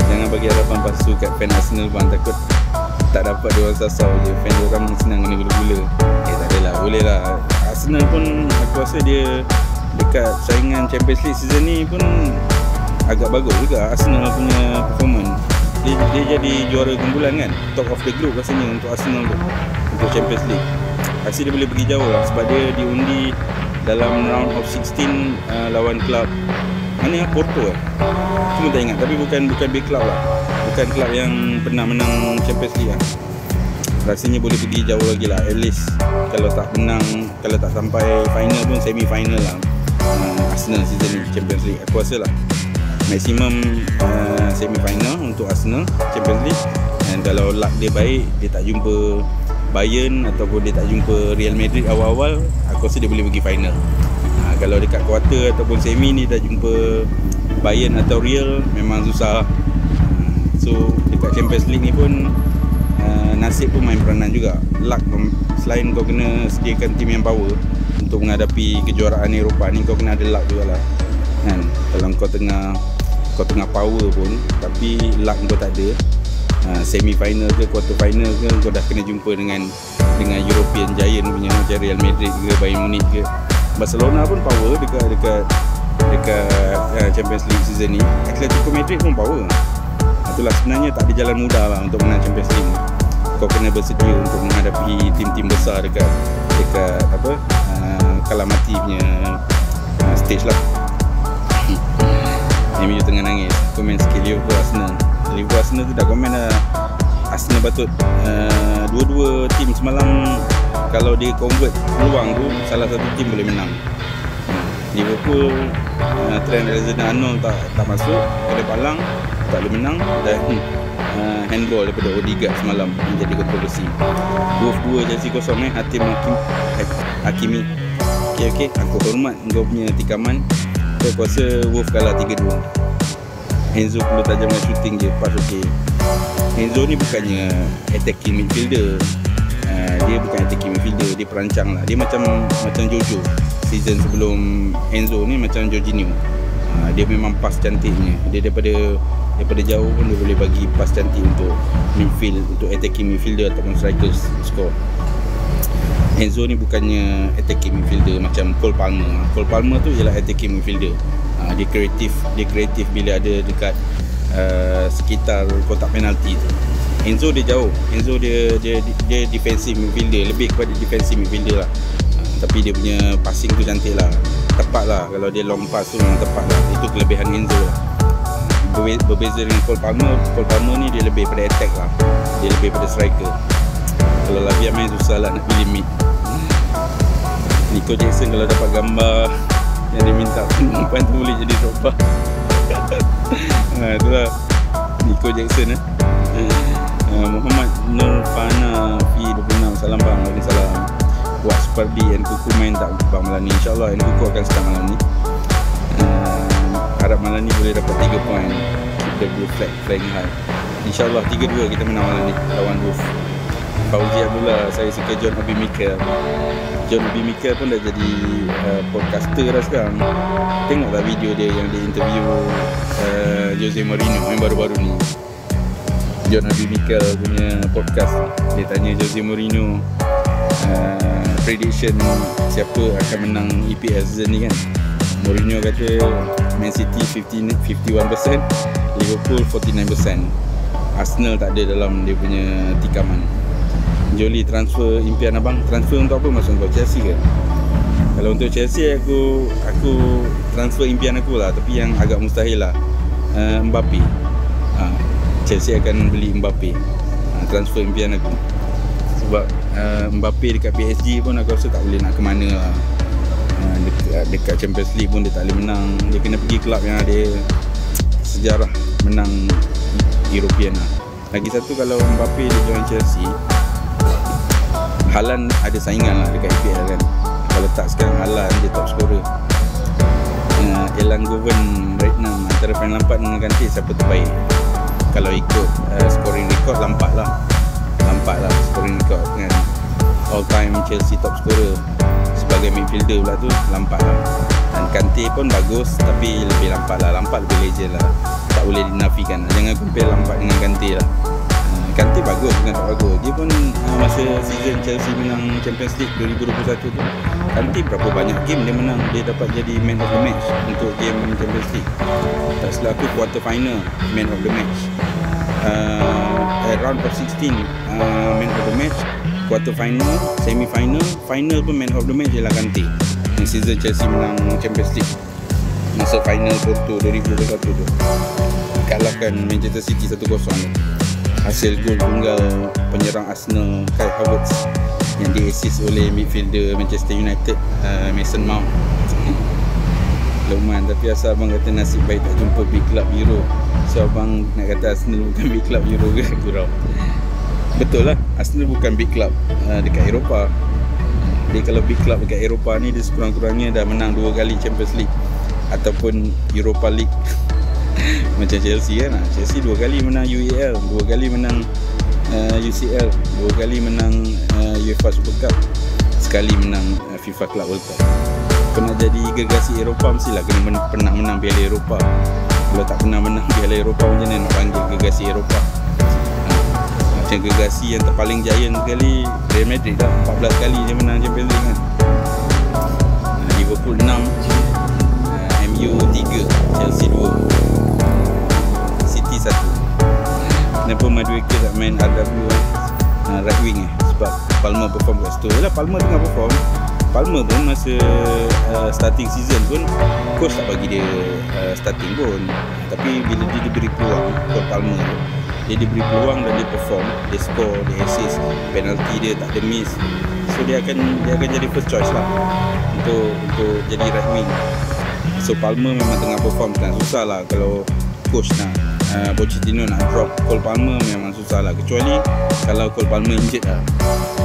Jangan bagi harapan palsu kat fan Arsenal bang. Takut tak dapat dia orang sasau je. Fan dia orang senang kena gula-gula. Eh tak adalah. Boleh lah. Arsenal pun aku rasa dia Dekat saingan Champions League season ni pun Agak bagus juga Arsenal punya performance. Dia, dia jadi juara kumpulan kan Top of the group rasanya untuk Arsenal tu Untuk Champions League. Rasa dia boleh pergi jauh lah Sebab dia diundi Dalam round of 16 uh, Lawan klub Mana yang Porto eh? Cuma tak ingat Tapi bukan bukan big club lah. Bukan club yang pernah menang Champions League lah. Rasanya boleh pergi jauh lagi lah At least Kalau tak menang Kalau tak sampai final pun Semi final lah Arsenal season ni Champions League. Aku rasa lah. Maximum uh, semi final untuk Arsenal Champions League. Dan kalau luck dia baik dia tak jumpa Bayern ataupun dia tak jumpa Real Madrid awal-awal aku rasa dia boleh pergi final. Ha, kalau dekat quarter ataupun semi ni dah jumpa Bayern atau Real memang susah hmm, so dekat Champions League ni pun uh, nasib pun main peranan juga. Luck selain kau kena sediakan tim yang power untuk menghadapi kejuaraan Eropah ni kau kena ada luck jugalah. Kan? Kalau kau tengah kau tengah power pun tapi luck kau tak ada uh, semi final ke quarter final ke kau dah kena jumpa dengan dengan European Giant punya macam Real Madrid ke Bayern Munich ke. Barcelona pun power dekat dekat dekat uh, Champions League season ni. Atletico Madrid pun power. Itulah sebenarnya tak ada jalan mudah lah untuk menang Champions League kau kena bersedia untuk menghadapi tim-tim besar dekat dekat apa uh, kalamati punya uh, stage lah. MU tengah nangis. Komen sikit Liverpool Arsenal. Liverpool Arsenal tu dah komen dah Arsenal patut uh, dua-dua tim semalam kalau dia convert peluang tu salah satu tim boleh menang. Liverpool uh, Trent Alexander-Arnold tak tak masuk pada palang tak boleh menang. Dan uh, handball daripada Odegaard semalam menjadi kontroversi. Wolf 2 Chelsea kosong eh Hatim Hakim Hakimi ok ok aku hormat kau punya tikaman. Aku rasa Wolf kalah 3-2 Enzo perlu tajamkan shooting je pas ok Enzo ni bukannya attacking midfielder. Uh, dia bukan attacking midfielder dia perancang lah. Dia macam macam Jojo season sebelum Enzo ni macam Jorginho. Uh, dia memang pas cantiknya. Dia daripada daripada jauh pun dia boleh bagi pas cantik untuk midfield untuk attacking midfielder ataupun strikers score Enzo ni bukannya attacking midfielder macam Cole Palmer. Cole Palmer tu ialah attacking midfielder. Uh, dia kreatif dia kreatif bila ada dekat uh, sekitar kotak penalti tu. Enzo dia jauh. Enzo dia dia dia defensive midfielder lebih kepada defensive midfielder lah. Uh, tapi dia punya passing tu cantik lah. Tepat lah. Kalau dia long pass tu memang tepat lah. Itu kelebihan Enzo lah. Berbeza dengan Cole Palmer Cole Palmer ni dia lebih pada attack lah. Dia lebih pada striker. Kalau Lavia main susah lah nak pilih mid Nico Jackson kalau dapat gambar yang dia minta perempuan tu boleh jadi sopa ha, itulah Nico Jackson eh. Uh, Muhammad Nurfana Fi26 Salam bang Waalaikumsalam. Buat Superbi and Kuku main tak bang malam ni? InsyaAllah and Kuku akan start malam ni. Harap malam ni boleh dapat 3 point. The blue flag flying high. insyaAllah 3-2 kita menang malam ni. Lawan Wolf. Fauzi Abdullah saya suka John Obi Mikel John Obi Mikel pun dah jadi uh, podcaster dah sekarang. Tengoklah video dia yang dia interview uh, Jose Mourinho yang baru-baru ni. John Obi Mikel punya podcast. Dia tanya Jose Mourinho uh, prediction siapa akan menang EPL season ni kan. Mourinho kata Man City 50, 51% Liverpool 49% Arsenal tak ada dalam dia punya tikaman Joli transfer impian abang. Transfer untuk apa masuk untuk Chelsea ke? Kalau untuk Chelsea aku Aku transfer impian aku lah. Tapi yang agak mustahil lah. Uh, Mbappe. Ha, Chelsea akan beli Mbappe. Ha, Transfer impian aku. Sebab uh, Mbappe dekat PSG pun aku rasa tak boleh nak ke mana lah. Ah, dekat, dekat Champions League pun dia tak boleh menang. Dia kena pergi kelab yang ada sejarah menang European lah. Lagi satu kalau Mbappe dia join Chelsea Halan ada saingan lah dekat EPL kan. Kalau tak sekarang Halan dia top scorer. Uh, Elan Goven Rednam antara Frank Lampard dengan ganti siapa terbaik? Kalau ikut uh, scoring record Lampard lah. Lampard lah scoring record dengan all time Chelsea top scorer. Sebagai midfielder pula tu lampat lah. Dan Kante pun bagus tapi lebih lampat lah. Lampat lebih legend lah. Tak boleh dinafikan jangan compare lampat dengan Kante lah Kante bagus bukan tak bagus dia pun uh, masa season Chelsea menang Champions League 2021 tu Kante berapa banyak game dia menang dia dapat jadi man of the match untuk game Champions League tak silap aku quarter final man of the match uh, at round of 16 uh, man of the match quarter final, semi final, final pun man of the match ialah Kante. Yang season Chelsea menang Champions League. Masa final Porto 2021 tu. Kalahkan Manchester City 1-0. Hasil gol tunggal penyerang Arsenal Kai Havertz yang di assist oleh midfielder Manchester United uh, Mason Mount. Lumayan tapi asal abang kata nasib baik tak jumpa big club Euro. So abang nak kata Arsenal bukan big club Euro ke? Gurau. Betul lah Arsenal bukan big club uh, Dekat Eropah Dia kalau big club dekat Eropah ni Dia sekurang-kurangnya dah menang dua kali Champions League Ataupun Europa League Macam Chelsea kan. Chelsea dua kali menang UEL Dua kali menang uh, UCL Dua kali menang uh, UEFA Super Cup Sekali menang uh, FIFA Club World Cup. Kau nak jadi gergasi Eropah Mestilah kena men- pernah menang Piala Eropah. Kalau tak pernah menang Piala Eropah Macam mana nak panggil gergasi Eropah? Macam gegasi yang terpaling giant sekali Real Madrid dah 14 kali dia menang Champions League kan. Liverpool 6 uh, MU 3 Chelsea 2 kenapa Madueke tak main RW uh, right wing eh? Sebab Palmer perform kat situ. Yalah Palmer tengah perform. Palmer pun masa uh, starting season pun coach tak bagi dia uh, starting pun. Tapi bila dia diberi peluang Cole Palmer tu dia diberi peluang dan dia perform dia score dia assist penalty dia tak ada miss. So dia akan dia akan jadi first choice lah untuk untuk jadi right wing. So Palmer memang tengah perform tengah susah lah kalau coach nak uh, Pochettino nak drop Cole Palmer memang susah lah. Kecuali kalau Cole Palmer injured lah.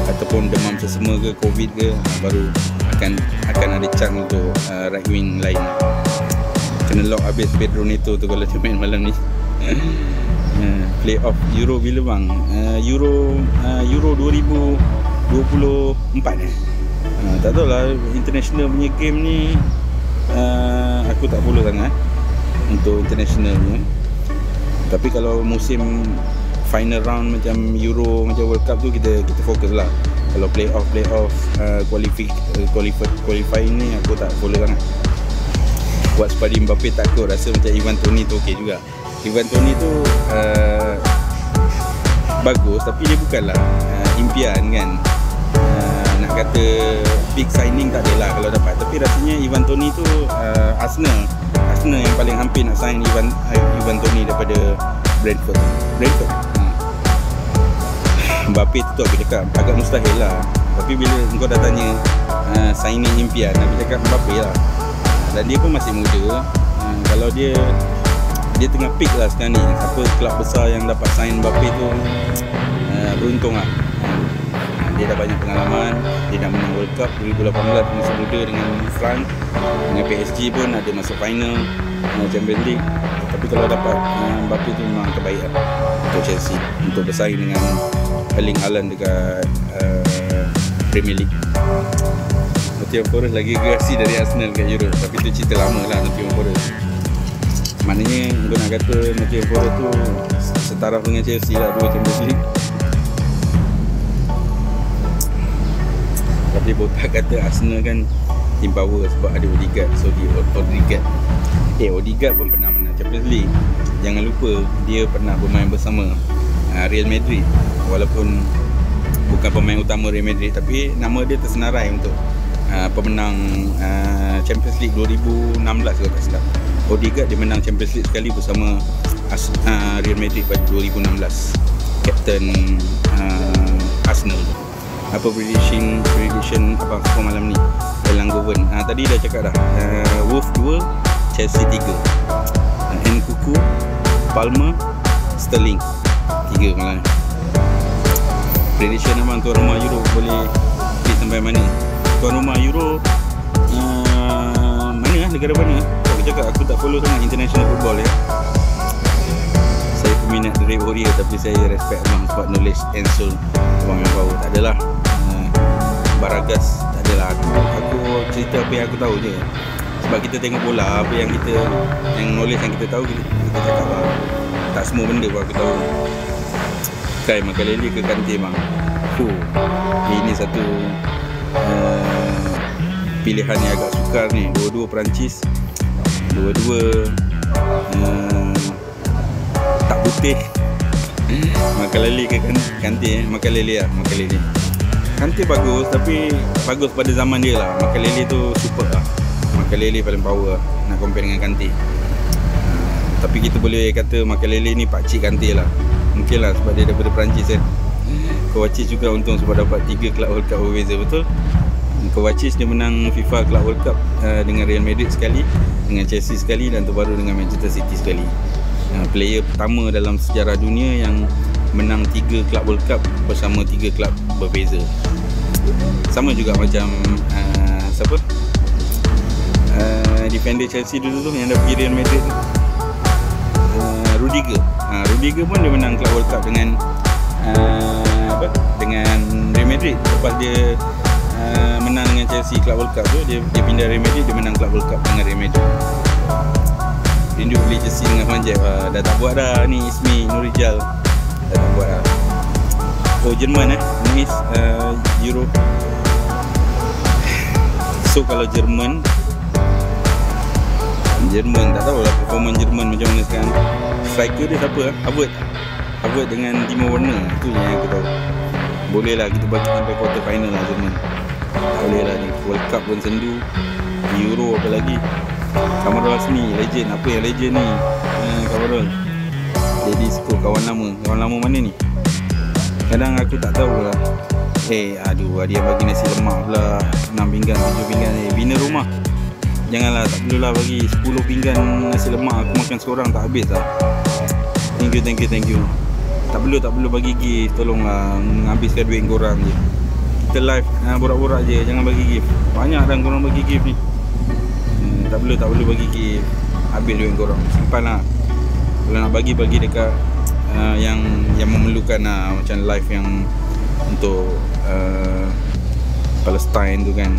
Ataupun demam sesama ke covid ke uh, baru akan akan ada chance untuk uh, right wing lain. Kena lock habis Pedro Neto tu kalau dia main malam ni. Uh, play off Euro bila bang? Uh, Euro uh, Euro 2024 eh uh, tak tahu lah international punya game ni uh, aku tak follow sangat untuk international ni tapi kalau musim final round macam Euro macam World Cup tu kita kita fokus lah. Kalau play off play off uh, qualify uh, qualify qualifying ni aku tak follow sangat. Buat sebab Mbappe takut rasa macam Ivan Toni tu okey juga. Ivan Toni tu uh, bagus tapi dia bukanlah uh, impian kan. Uh, nak kata big signing tak adalah kalau dapat. Tapi rasanya Ivan Toni tu uh, Arsenal Arsenal yang paling hampir nak sign Ivan Ivan Toni daripada Brentford. Brentford? Mbappe tu aku cakap. Agak mustahil lah. Tapi bila kau dah tanya uh, signing impian aku cakap Mbappe lah. Dan dia pun masih muda. Uh, kalau dia dia tengah peak lah sekarang ni. Siapa kelab besar yang dapat sign Mbappe tu? Uh, beruntung lah dia dah banyak pengalaman. Dia dah menang World Cup 2018 masih muda dengan France dengan PSG pun ada masuk final uh, Champions League. Tapi kalau dapat uh, Mbappe tu memang terbaik lah untuk Chelsea. Untuk bersaing dengan Erling Haaland dekat uh, Premier League. Nottingham Forest lagi gerasi dari Arsenal kat Euro tapi tu cerita lama lah Nottingham Forest. Maknanya kau nak kata Nottingham Forest tu setaraf dengan Chelsea lah dua Champions League tapi botak kata Arsenal kan team power sebab ada Odegaard. So dia Odegaard. Eh Odegaard pun pernah menang Champions League. Jangan lupa dia pernah bermain bersama uh, Real Madrid. Walaupun bukan pemain utama Real Madrid tapi nama dia tersenarai untuk uh, pemenang uh, Champions League 2016 kalau tak silap. Odegaard dia menang Champions League sekali bersama uh, Real Madrid pada 2016 Captain uh, Arsenal apa prediction prediction apa skor malam ni? Dalam Goven uh, tadi dah cakap dah. Uh, Wolf 2 Chelsea 3 uh, Nkuku Palmer Sterling. 3 malam ni. Prediction memang tuan rumah Euro boleh pergi sampai mana? Tuan rumah Euro uh, mana lah negara mana? Aku cakap aku tak follow sangat international football ya. Saya peminat dari Warrior tapi saya respect abang sebab knowledge and soul abang yang power. Tak adalah Baragas. Tak adalah aku, aku cerita apa yang aku tahu je. Sebab kita tengok bola apa yang kita yang knowledge yang kita tahu kita, kita cakap lah. Tak semua benda pun aku tahu. Kai Makaleli ke Kante bang? Fuh Ini satu uh, Pilihan yang agak sukar ni. Dua-dua Perancis. Dua-dua uh, Tak putih. Makaleli ke Kante eh? Makaleli lah Makaleli Kante bagus Tapi Bagus pada zaman dia lah. Makaleli tu super lah. Makaleli paling power lah. Nak compare dengan Kante tapi kita boleh kata Makalele ni pakcik Kante lah. Mungkin lah sebab dia daripada Perancis kan. Kovacic juga untung sebab dapat 3 Club World Cup berbeza betul? Kovacic dia menang FIFA Club World Cup uh, dengan Real Madrid sekali Dengan Chelsea sekali dan terbaru dengan Manchester City sekali. Uh, Player pertama dalam sejarah dunia yang menang 3 Club World Cup bersama 3 klub berbeza Sama juga macam uh, siapa? Uh, defender Chelsea dulu tu yang dah pergi Real Madrid tu. Uh, Rudiger. Uh, Rudiger pun dia menang Club World Cup dengan uh, apa? Dengan Real Madrid. Lepas dia uh, menang dengan Chelsea Club World Cup tu dia, dia pindah Real Madrid dia menang Club World Cup dengan Real Madrid. Rindu beli jersey dengan Fanjep uh, dah tak buat dah ni Ismi Nurijal. Dah tak buat dah. Oh Jerman eh Nice uh, Euro. So kalau Jerman Jerman tak tahu lah performance Jerman macam mana sekarang. Striker dia siapa lah Harvard. Harvard dengan Timo Werner tu yang aku tahu. Boleh lah kita bagi sampai quarter final lah Jerman boleh lah ni. World Cup pun sendu. Euro apa lagi? Kamarul Hasni legend. Apa yang legend ni? Eh, Kamarul jadi skor kawan lama. Kawan lama mana ni kadang aku tak tahu lah. Eh aduh dia bagi nasi lemak pula. 6 pinggan 7 pinggan. Eh bina rumah. Janganlah tak perlulah bagi 10 pinggan nasi lemak. Aku makan seorang tak habis lah thank you thank you thank you. Tak perlu tak perlu bagi gift. Tolonglah menghabiskan duit korang je. Kita live uh, borak-borak je. Jangan bagi gift. Banyak dah korang bagi gift ni. Hmm, tak perlu tak perlu bagi gift. Habis duit korang. Simpan lah. Kalau nak bagi bagi dekat uh, yang yang memerlukan lah macam live yang untuk uh, Palestine tu kan.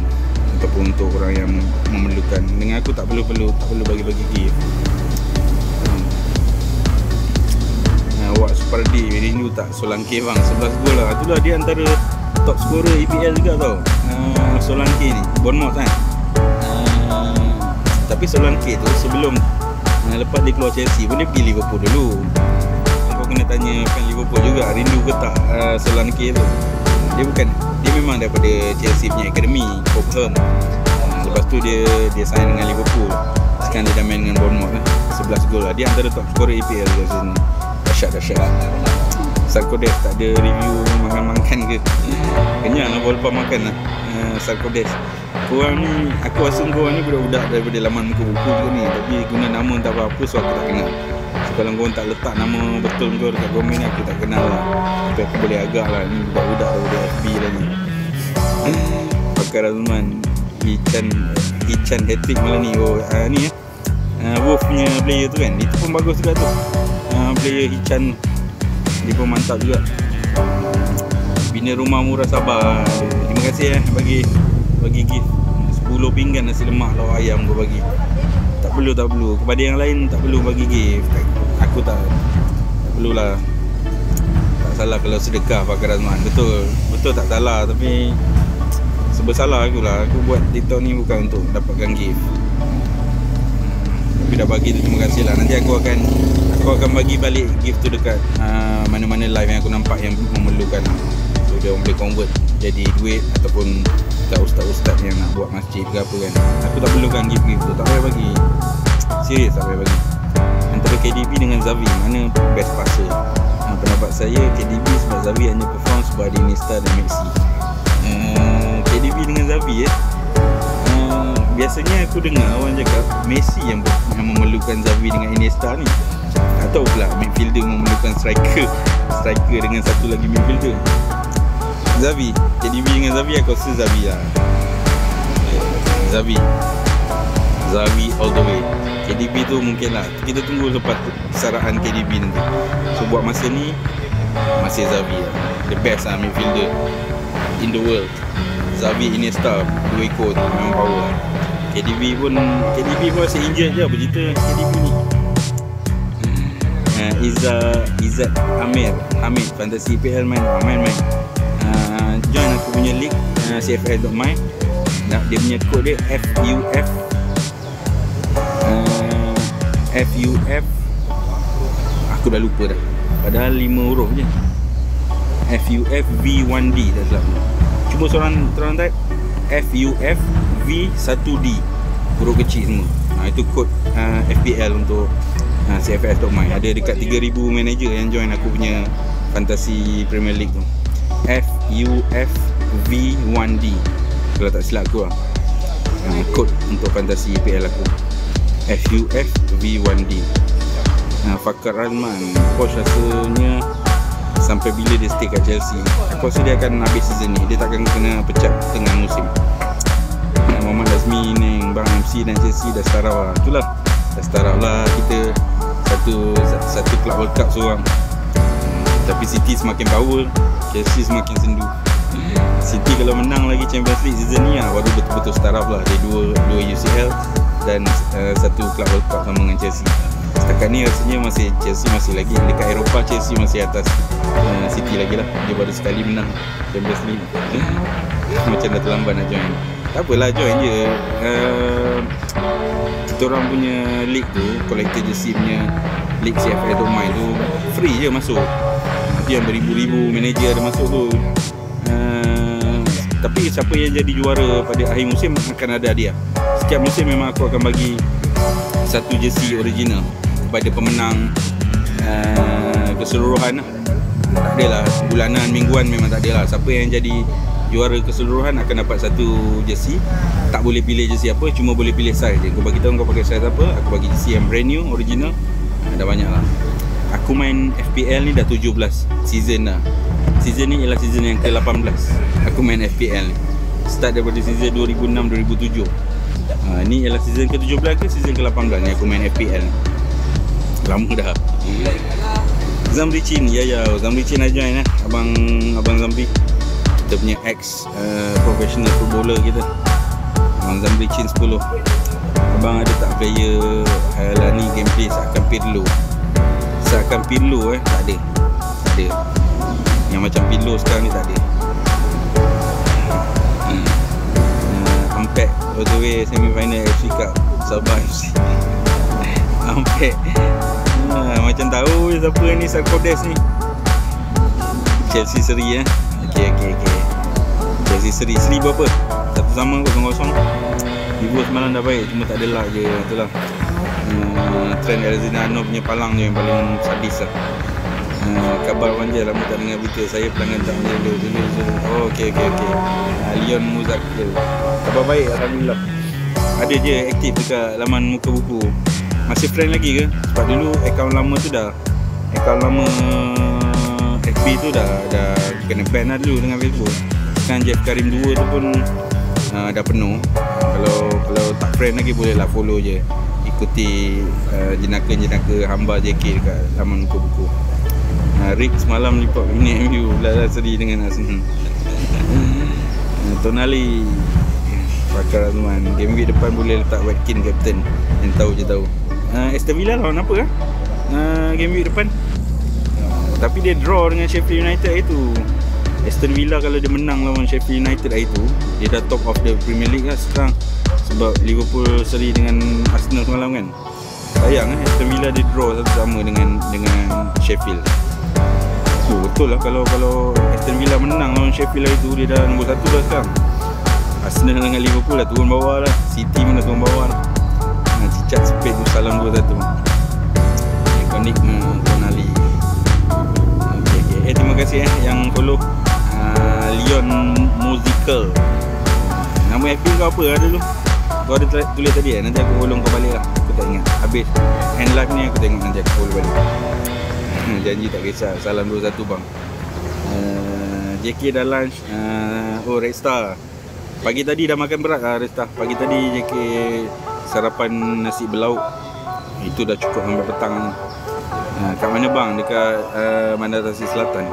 Ataupun untuk orang yang memerlukan. Dengan aku tak perlu perlu tak perlu bagi bagi gift awak Supardi rindu tak Solanke bang. 11 gol lah. Itulah dia antara top scorer EPL juga tau. Uh, Solanke ni. Bournemouth kan? Uh, tapi Solanke tu sebelum uh, lepas dia keluar Chelsea pun dia pergi Liverpool dulu kena tanya fan Liverpool juga rindu ke tak uh, Solanke tu? Dia bukan dia memang daripada Chelsea punya akademi Cobham uh, lepas tu dia dia sign dengan Liverpool. Sekarang dia dah main dengan Bournemouth lah 11 gol lah. Dia antara top scorer EPL kat sini dahsyat dahsyat. Sarkodes tak ada review makan-makan ke? Kenyang lah walaupun makan lah. Uh, Sarkodes korang ni aku rasa korang ni budak-budak daripada laman muka buku ke ni. Tapi guna nama tak apa-apa so aku tak kenal kalau korang tak letak nama betul kau dekat komen ni aku tak kenal lah. Tapi aku boleh agak lah ni budak-budak daripada FB lah ni. Pakar Azman Hichan Hichan hat-trick malam ni. Oh uh, ni eh. Uh, Wolf punya player tu kan itu pun bagus juga tu. Uh, player Hichan. Dia pun mantap juga. Bina rumah murah sabar terima kasih eh bagi bagi gift. 10 pinggan nasi lemak lauk ayam kau bagi tak perlu tak perlu. Kepada yang lain tak perlu bagi gift. Aku tak tak perlulah. Tak salah kalau sedekah pakai Razman betul. Betul tak salah tapi sebab salah aku lah aku buat TikTok ni bukan untuk dapatkan gift. Tapi dah bagi tu terima kasih lah. Nanti aku akan aku akan bagi balik gift tu dekat uh, mana-mana live yang aku nampak yang memerlukan. So dia boleh convert jadi duit ataupun dekat ustaz-ustaz yang nak buat masjid ke apa kan. Aku tak perlukan gift-gift tu tak payah bagi. Serius tak payah bagi. Antara KDB dengan Zavi mana best passer uh, pendapat saya KDB sebab Zavi hanya perform sebab ada Iniesta dan Messi. Uh, KDB dengan Zavi eh. Uh, biasanya aku dengar orang cakap Messi yang, yang memerlukan Zavi dengan Iniesta ni. Tak tahu pula midfielder memerlukan striker striker dengan satu lagi midfielder Zavi KDB dengan Zavi aku rasa Zavi lah. Zavi Zavi all the way. KDB tu mungkin lah. Kita tunggu lepas kesaraan KDB nanti. So buat masa ni masih Zavi lah. The best lah midfielder in the world. Zavi Iniesta dua ekor tu memang power lah. KDB pun KDB pun masih injured je apa cerita KDB ni. Uh, Iza Izzat Amir Hamid Fantasy PL main. Oh, main main. uh, join aku punya league uh, CFL.my dia punya kod dia FUF uh, FUF aku dah lupa dah. Padahal 5 huruf je. FUF V1D tak salah cuma seorang seorang type FUF V1D huruf kecil semua. Ha, itu kod uh, FPL untuk ha, CFS.my ada dekat 3000 manager yang join aku punya Fantasy Premier League tu FUFV1D kalau tak silap aku lah. Ha, kod untuk Fantasy PL aku. FUFV1D ha, Fakar Rahman coach rasanya sampai bila dia stay kat Chelsea? Aku rasa dia akan habis season ni. Dia takkan kena pecat tengah musim. Muhammad Azmi, Neng, Bang MC dan Chelsea dah startup lah. Itulah. Dah startup lah kita. Satu satu club World Cup seorang. Tapi City semakin power Chelsea semakin sendu. City kalau menang lagi Champions League season ni lah, baru betul-betul startup lah. Dia dua dua UCL dan uh, satu club World Cup sama dengan Chelsea. Setakat ni rasanya masih Chelsea masih lagi dekat Eropah Chelsea masih atas uh, City lagi lah. Dia baru sekali menang Champions League. Macam dah terlambat nak join. Tak apalah join je. Uh, Kita orang punya league tu Collector jersey punya League CFA Domai tu Free je masuk Yang beribu-ribu manager ada masuk tu. Uh, Tapi siapa yang jadi juara pada akhir musim Akan ada dia Setiap musim memang aku akan bagi Satu jersey original Kepada pemenang uh, Keseluruhan lah. Tak adalah bulanan mingguan memang tak adalah. Siapa yang jadi juara keseluruhan akan dapat satu jersey. Tak boleh pilih jersey apa cuma boleh pilih size je. Kau bagi tahu kau pakai size apa aku bagi jersey yang brand new original. Dah banyak lah aku main FPL ni dah 17 season dah. Season ni ialah season yang ke-18 aku main FPL ni. Start daripada season 2006-2007 ha, ni ialah season ke-17 ke season ke-18 ni aku main FPL ni. Lama dah. Zamri Chin ya ya. Zamri Chin aja join eh? Abang abang Zamri. Kita punya ex uh, professional footballer kita. Abang Zamri Chin 10 abang ada tak player uh, Lani gameplay seakan Pirlo seakan Pirlo eh tak ada tak ada yang macam Pirlo sekarang ni tak ada hmm. uh, Ampek all the way semi final FC Cup FC Ampek Ha, macam tahu siapa ni Sarkodes ni. Chelsea seri eh. Okey okey okey. Chelsea seri seri berapa? Satu sama kosong kosong. Ibu semalam dah baik cuma tak ada luck je itulah. Hmm, trend Elzina punya palang je yang paling sadis lah. Hmm, kabar panjang lama tak dengar berita. Saya pelanggan tak macam dulu dulu oh okey okey okey. Uh, Leon Muzakil. Kabar baik alhamdulillah. Ada je aktif dekat laman muka buku. Masih friend lagi ke? Sebab dulu akaun lama tu dah. Akaun lama FB tu dah dah kena ban lah dulu dengan Facebook. Sekarang Jeff Karim 2 tu pun uh, dah penuh. Kalau kalau tak friend lagi boleh lah follow je Ikuti uh, jenaka-jenaka hamba JK dekat laman buku-buku. Uh, Rick semalam lipat ini MU Belah sedih dengan Arsenal uh, Tonali Pakar Azman. Game week depan boleh letak Wetkin captain. Yang tahu je tahu. Uh, Aston Villa lawan apa kan uh, game week depan. Uh, tapi dia draw dengan Sheffield United itu Aston Villa kalau dia menang lawan Sheffield United itu dia dah top of the Premier League lah sekarang sebab Liverpool seri dengan Arsenal semalam kan? Sayang eh Aston Villa dia draw satu sama dengan dengan Sheffield. Oh, betul lah kalau kalau Aston Villa menang lawan Sheffield itu dia dah nombor satu dah sekarang. Arsenal dengan Liverpool dah turun bawah lah City pun dah turun bawah lah dengan cicat speed tu salam 21 ikonik Tuan Ali. Okay, okay. eh terima kasih eh yang follow uh, Leon Musical. Nama FB kau apa ada tu kau ada tulis tadi eh nanti aku follow kau balik lah. Aku tak ingat. Habis. End live ni aku tengok nanti aku follow balik. Janji tak kisah. Salam 21 bang. Uh, JK dah lunch. Uh, oh Red Star. Pagi tadi dah makan berat lah Red Star. Pagi tadi JK sarapan nasi berlauk itu dah cukup sampai petang. Uh, kat mana bang? Dekat uh, Mandarasi Selatan.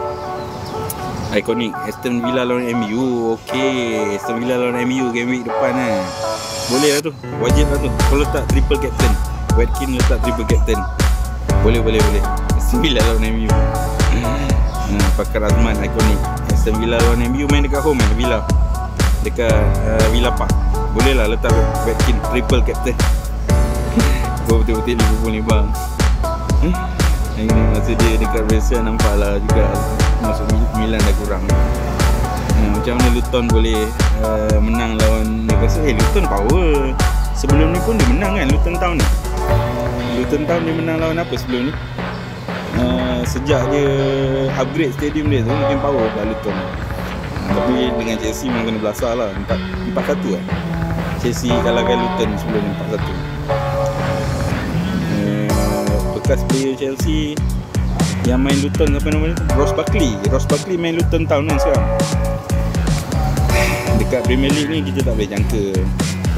Ikonik Aston Villa lawan MU okey. Aston Villa lawan MU game week depan eh boleh lah tu. Wajib lah tu. Kalau letak triple captain. Watkins letak triple captain. Boleh boleh boleh. Aston Villa lawan MU uh, pakar Azman ikonik. Aston Villa lawan MU main dekat home eh Villa. Dekat uh, Villa Park. Boleh lah letak Batkin triple captain. Gua betul-betul Liverpool ni bang. Hmm? Yang ni masa dia dekat Malaysia nampak lah juga. Masuk Milan dah kurang hmm, Macam mana Luton boleh uh, menang lawan Newcastle? Eh Luton power. Sebelum ni pun dia menang kan Luton Town ni? Luton Town dia menang lawan apa sebelum ni? Uh, Sejak dia upgrade stadium dia tu Mungkin power pula Luton. Tapi dengan Chelsea memang kena belasah lah. 4-1 lah Chelsea kalahkan Luton sebelum 4-1 uh, eh, bekas player Chelsea yang main Luton apa nama dia? Ross Buckley. Ross Buckley main Luton Town kan sekarang dekat Premier League ni kita tak boleh jangka.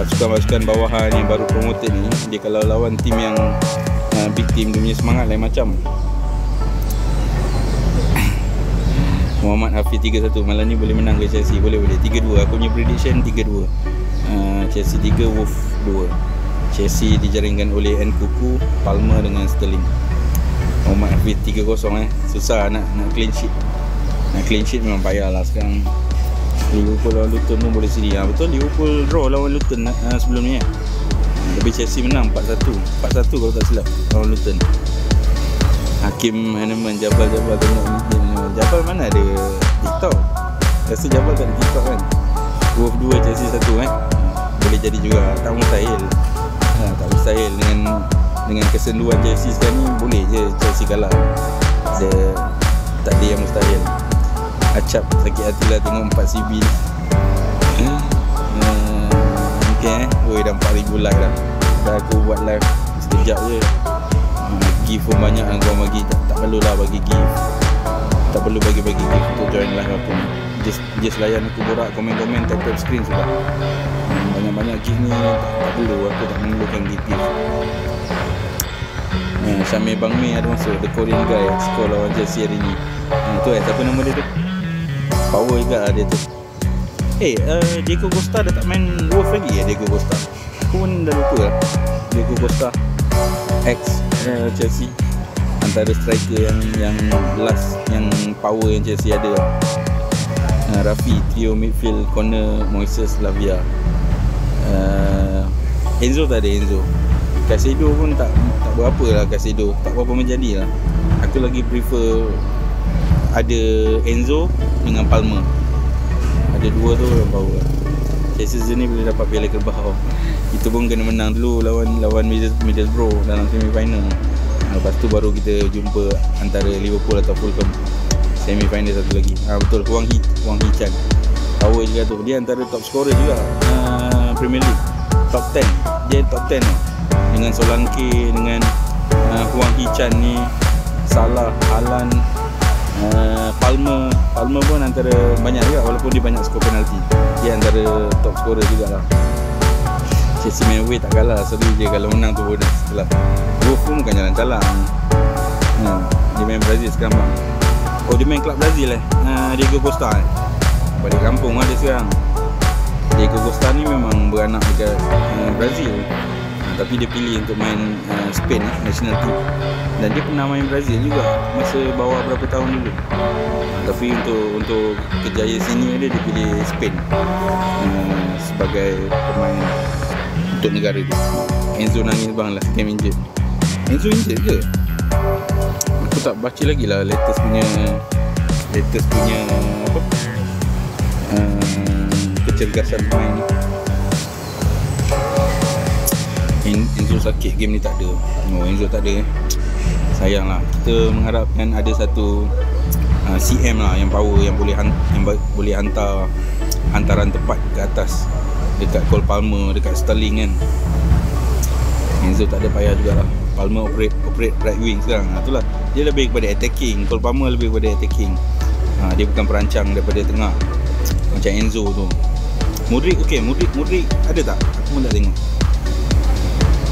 Pasukan-pasukan bawahan yang baru promoted ni dia kalau lawan tim yang uh, big team dia punya semangat lain macam. Muhammad Hafiz 3-1 malam ni boleh menang ke Chelsea? Boleh boleh. 3-2 aku punya prediction 3-2 uh, Chelsea 3 Wolf 2 Chelsea dijaringkan oleh Nkuku Palmer dengan Sterling. Muhammad Hafiz 3-0 eh. Susah nak nak clean sheet. Nak clean sheet memang payah lah sekarang Liverpool lawan Luton pun boleh seri ha, betul Liverpool draw lawan Luton uh, sebelum ni eh. tapi Chelsea menang 4-1 4-1 kalau tak silap lawan Luton. Hakim Haneman Jabal-Jabal tengok Jabal mana ada? TikTok. Rasa Jabal tak ada TikTok kan? Wolf 2 Chelsea 1 eh? Boleh jadi juga. Tak mustahil. Ha, tak mustahil. Dengan dengan kesenduan Chelsea sekarang ni boleh je Chelsea kalah. Ada tak ada yang mustahil acap sakit hati lah tengok 4 CB ni. Uh, okay eh. Oi, dah 4000 like dah. Dah aku buat live sekejap je. Uh, gift pun banyak yang korang bagi. Tak, tak perlu lah bagi gift. Tak perlu bagi-bagi gift untuk join live aku ni just, just layan aku borak komen-komen tap tap screen sudah hmm, banyak-banyak gift ni tak, tak perlu. Aku tak memerlukan gift gift. Hmm, Syamil Bang Mei ada masuk The Korean guy Skor lawan Chelsea hari ni. Hmm, Tu eh siapa nama dia tu Power juga lah dia tu. Eh uh, Diego Costa dah tak main Wolf lagi ya Diego Costa. Aku pun dah lupa lah. Diego Costa. Ex uh, Chelsea. Antara striker yang Yang last Yang power yang Chelsea ada uh, Rafi Trio midfield Corner Moises Lavia. Uh, Enzo tak ada Enzo. Casedo pun tak tak berapa lah Casedo tak berapa menjadi lah. Aku lagi prefer ada Enzo dengan Palmer ada dua tu yang power. Chelsea ni boleh dapat piala kerbau. Itu pun kena menang dulu lawan lawan Middlesbrough dalam semi final ha, lepas tu baru kita jumpa antara Liverpool atau Fulham. Semi final satu lagi. Ha, betul Huang Hee Huang Hee Chan power juga tu. Dia antara top scorer juga. Uh, Premier League. Top 10 dia top 10 ni dengan Solanke dengan uh, Huang Hichan ni Salah Alan Palmer Palmer pun antara banyak juga walaupun dia banyak skor penalti. Dia antara top scorer juga lah Chelsea main away tak kalah seru je kalau menang tu bonus setelah. Wolf pun bukan jalan calang. Hmm, dia main Brazil sekarang bang oh dia main club Brazil eh? Uh, Diego Costa eh? Balik kampung lah dia sekarang. Diego Costa ni memang beranak dekat uh, Brazil tapi dia pilih untuk main uh, Spain eh, national team. Dan dia pernah main Brazil juga masa bawa berapa tahun dulu. Tapi untuk untuk kejaya sini dia dia pilih Spain uh, sebagai pemain untuk negara dia. Enzo nangis bang lah game injured. Enzo injured ke? aku tak baca lagi lah latest punya latest punya apa uh, kecergasan pemain ni Enzo sakit game ni tak ada. Oh Enzo tak ada eh. Sayang lah. Kita mengharapkan ada satu uh, CM lah yang power Yang boleh han- yang ba- boleh hantar Hantaran tepat ke atas. Dekat Cole Palmer Dekat Sterling kan. Enzo tak ada payah jugalah. Palmer operate, operate right wing sekarang. Ha, Itulah. Dia lebih kepada attacking. Cole Palmer lebih kepada attacking. Ha, Dia bukan perancang daripada tengah. Macam Enzo tu. Mudrik okey Mudrik Mudrik ada tak? Aku pun tak tengok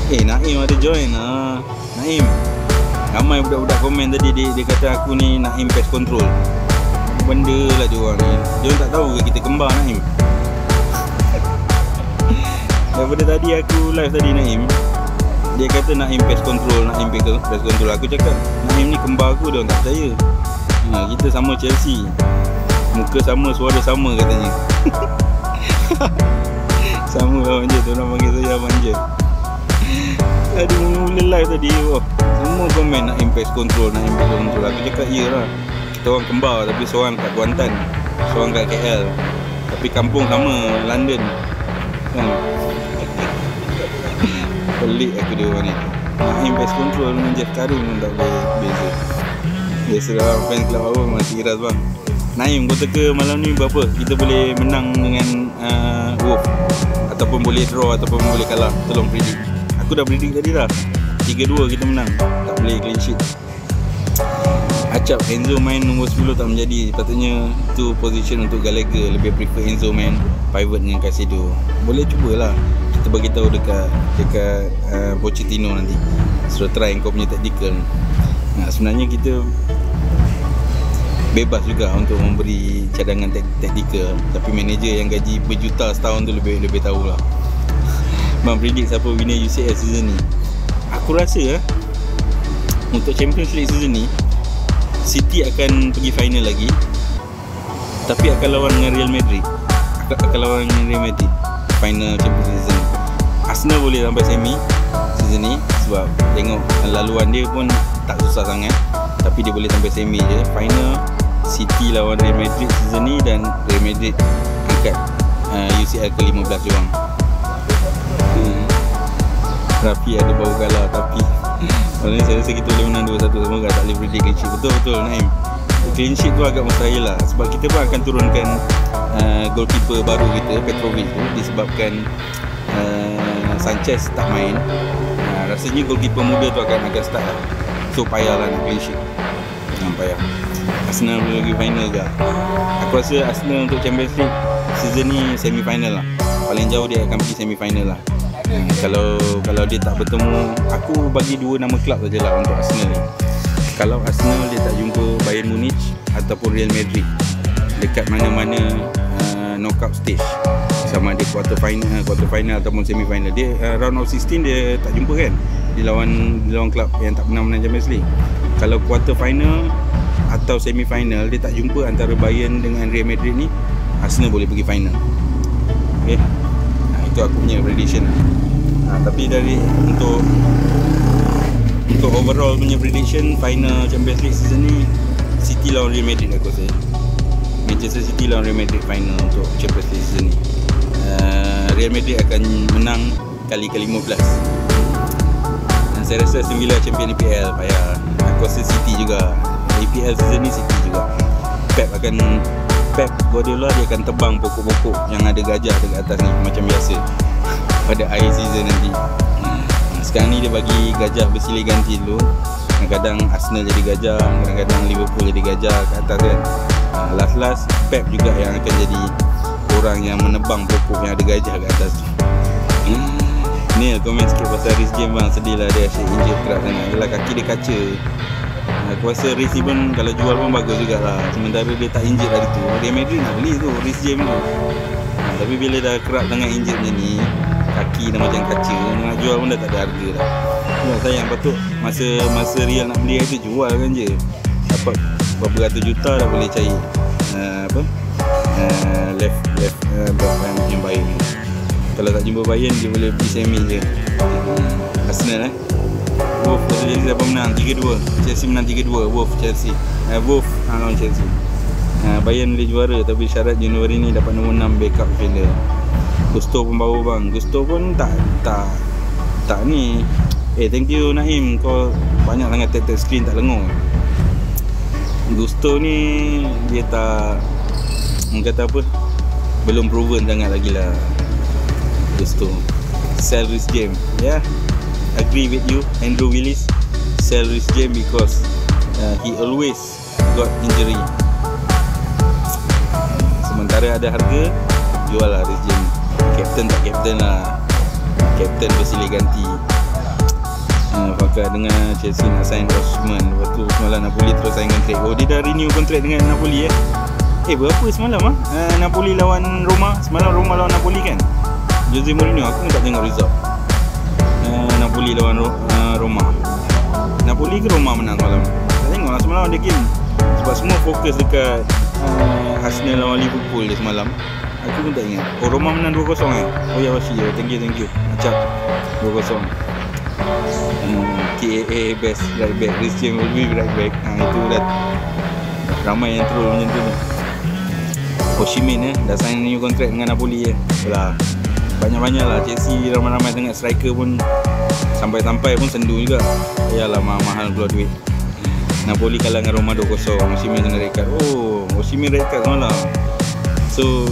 Eh Naim ada join. Ha. Naim. Ramai budak-budak komen tadi dia, dia kata aku ni Naim pest control. Benda lah diorang ni. Diorang tak tahu ke kita kembar Naim? Daripada tadi aku live tadi Naim Dia kata Naim pest control Naim pest control. Aku cakap Naim ni kembar aku Diorang tak percaya. Ha, Kita sama Chelsea. Muka sama suara sama katanya. Sama lah manja tu Orang panggil saya manja Tadi mula live tadi. Oh, Semua komen nak impact control Nak impact control. Aku cakap iya lah Kita orang kembar Tapi seorang kat Kuantan Seorang kat KL Tapi kampung sama London. Kan? Pelik aku dia orang ni. Nak impact control Dengan Jeff Karim pun tak boleh. Beza Biasa lah fans club apa Masih iras bang. Naim kau teka malam ni berapa? Kita boleh menang dengan uh, Wolf. Ataupun boleh draw Ataupun boleh kalah. Tolong predict aku dah predict tadi dah. 3-2 kita menang. Tak boleh clean sheet. Acap Enzo main nombor 10 tak menjadi. Patutnya tu position untuk Gallagher. Lebih prefer Enzo main pivot dengan Casedo boleh cubalah. Kita bagi tahu dekat dekat uh, Pochettino nanti. Suruh try kau punya tactical. Nah, sebenarnya kita bebas juga untuk memberi cadangan taktikal tapi manager yang gaji berjuta setahun tu lebih lebih tahulah Predict siapa winner UCL season ni. Aku rasa eh Untuk Champions League season ni City akan pergi final lagi. Tapi akan lawan dengan Real Madrid. Akan lawan dengan Real Madrid. Final Champions League season Arsenal boleh sampai semi season ni Sebab tengok laluan dia pun tak susah sangat. Tapi dia boleh sampai semi je. Final City lawan Real Madrid season ni Dan Real Madrid angkat uh, UCL ke-15 je bang hmm. Rafi ada bau galah tapi Maksudnya saya rasa kita boleh menang 2-1 Semoga tak boleh predict clean sheet Betul-betul Naim. Clean sheet tu agak mustahil lah. Sebab kita pun akan turunkan uh, Goalkeeper baru kita Petrovic tu. Disebabkan uh, Sanchez tak main. Uh, Rasanya goalkeeper muda tu akan agak start lah. So payah lah nak clean sheet Jangan payah. Arsenal boleh pergi final ke Aku rasa Arsenal untuk Champions League Season ni semi final lah. Paling jauh dia akan pergi semi final lah Kalau kalau dia tak bertemu aku bagi dua nama kelab sajalah untuk Arsenal ni. Kalau Arsenal dia tak jumpa Bayern Munich ataupun Real Madrid dekat mana-mana uh, knockout stage sama dia quarter final quarter final ataupun semi final dia uh, round of 16 dia tak jumpa kan di lawan di lawan kelab yang tak pernah menang Champions League. Kalau quarter final atau semi final dia tak jumpa antara Bayern dengan Real Madrid ni Arsenal boleh pergi final. Okay itu aku punya prediction lah. Ha, tapi dari untuk untuk overall punya prediction final Champions League season ni City lawan Real Madrid aku rasa. Manchester City lawan Real Madrid final untuk Champions League season ni. Uh, Real Madrid akan menang kali ke-15. Dan saya rasa sembilan champion EPL payah. Aku rasa City juga. EPL season ni City juga. Pep akan Pep Guardiola dia akan tebang pokok-pokok yang ada gajah dekat atas ni macam biasa pada akhir season nanti. Hmm, sekarang ni dia bagi gajah bersilih ganti dulu. Kadang-kadang Arsenal jadi gajah, kadang-kadang Liverpool jadi gajah kat atas kan. Ha, last-last Pep juga yang akan jadi orang yang menebang pokok yang ada gajah kat atas tu. Ni komen sikit pasal Rhys James bang Sedih lah dia asyik injil keras sangat Yelah kaki dia kaca Aku rasa Riz pun kalau jual pun bagus jugalah Sementara dia tak injet hari tu Real Madrid nak beli tu Riz James tu ha, Tapi bila dah kerap dengan injet macam ni Kaki dah macam kaca. Nak jual pun dah tak ada harga dah. Ya sayang patut masa masa Real nak beli tu jual kan je. Dapat berapa ratus juta dah boleh cari uh, Apa? Uh, Left left uh, Back yang baik ni. Kalau tak jumpa Bayern dia boleh beli semi je. Arsenal eh. Wolf kata jadi siapa menang? 3-2 Chelsea menang 3-2 Wolf Chelsea. Uh, Wolf uh, lawan Chelsea. Uh, Bayern boleh juara Tapi syarat Januari ni Dapat nombor 6 backup defender Gusto pun bawa bang. Gusto pun tak Tak Tak ni. Eh thank you Naim Kau banyak sangat tap-tap screen tak lengur. Gusto ni Dia tak Orang kata apa? Belum proven sangat lagi lah. Gusto. Sell this game. Ya yeah agree with you Andrew Willis. Sell Rhys James because uh, he always got injury. Sementara ada harga jual lah Rhys James captain tak captain lah. Captain bersilih ganti. Uh, Fakar dengan Chelsea nak sign Osman? Lepas tu semalam Napoli terus sign kontrak oh dia dah renew kontrak dengan Napoli eh? Eh berapa semalam ah? Uh, Napoli lawan Roma. Semalam Roma lawan Napoli kan? Jose Mourinho aku pun tak tengok result. Uh, Napoli lawan uh, Roma. Napoli ke Roma menang semalam Tak tengok lah semalam ada game. Sebab semua fokus dekat uh, Arsenal lawan Liverpool dia semalam Aku pun tak ingat. Oh Roma menang 2-0 eh? Oh ya Washi Thank you thank you. Macam 2-0 hmm, KAA best right back. James will be right back. Ha, Itu dah Ramai yang troll macam tu Oshimin eh? Dah sign new contract dengan Napoli eh? Itulah banyak-banyak lah Chelsea ramai-ramai tengah striker pun Sampai-sampai pun sendu juga. Yalah mahal-mahal keluar duit. Napoli kalah dengan Roma 2-0 Osimhen kena red card. Oh Osimhen red card semalam. So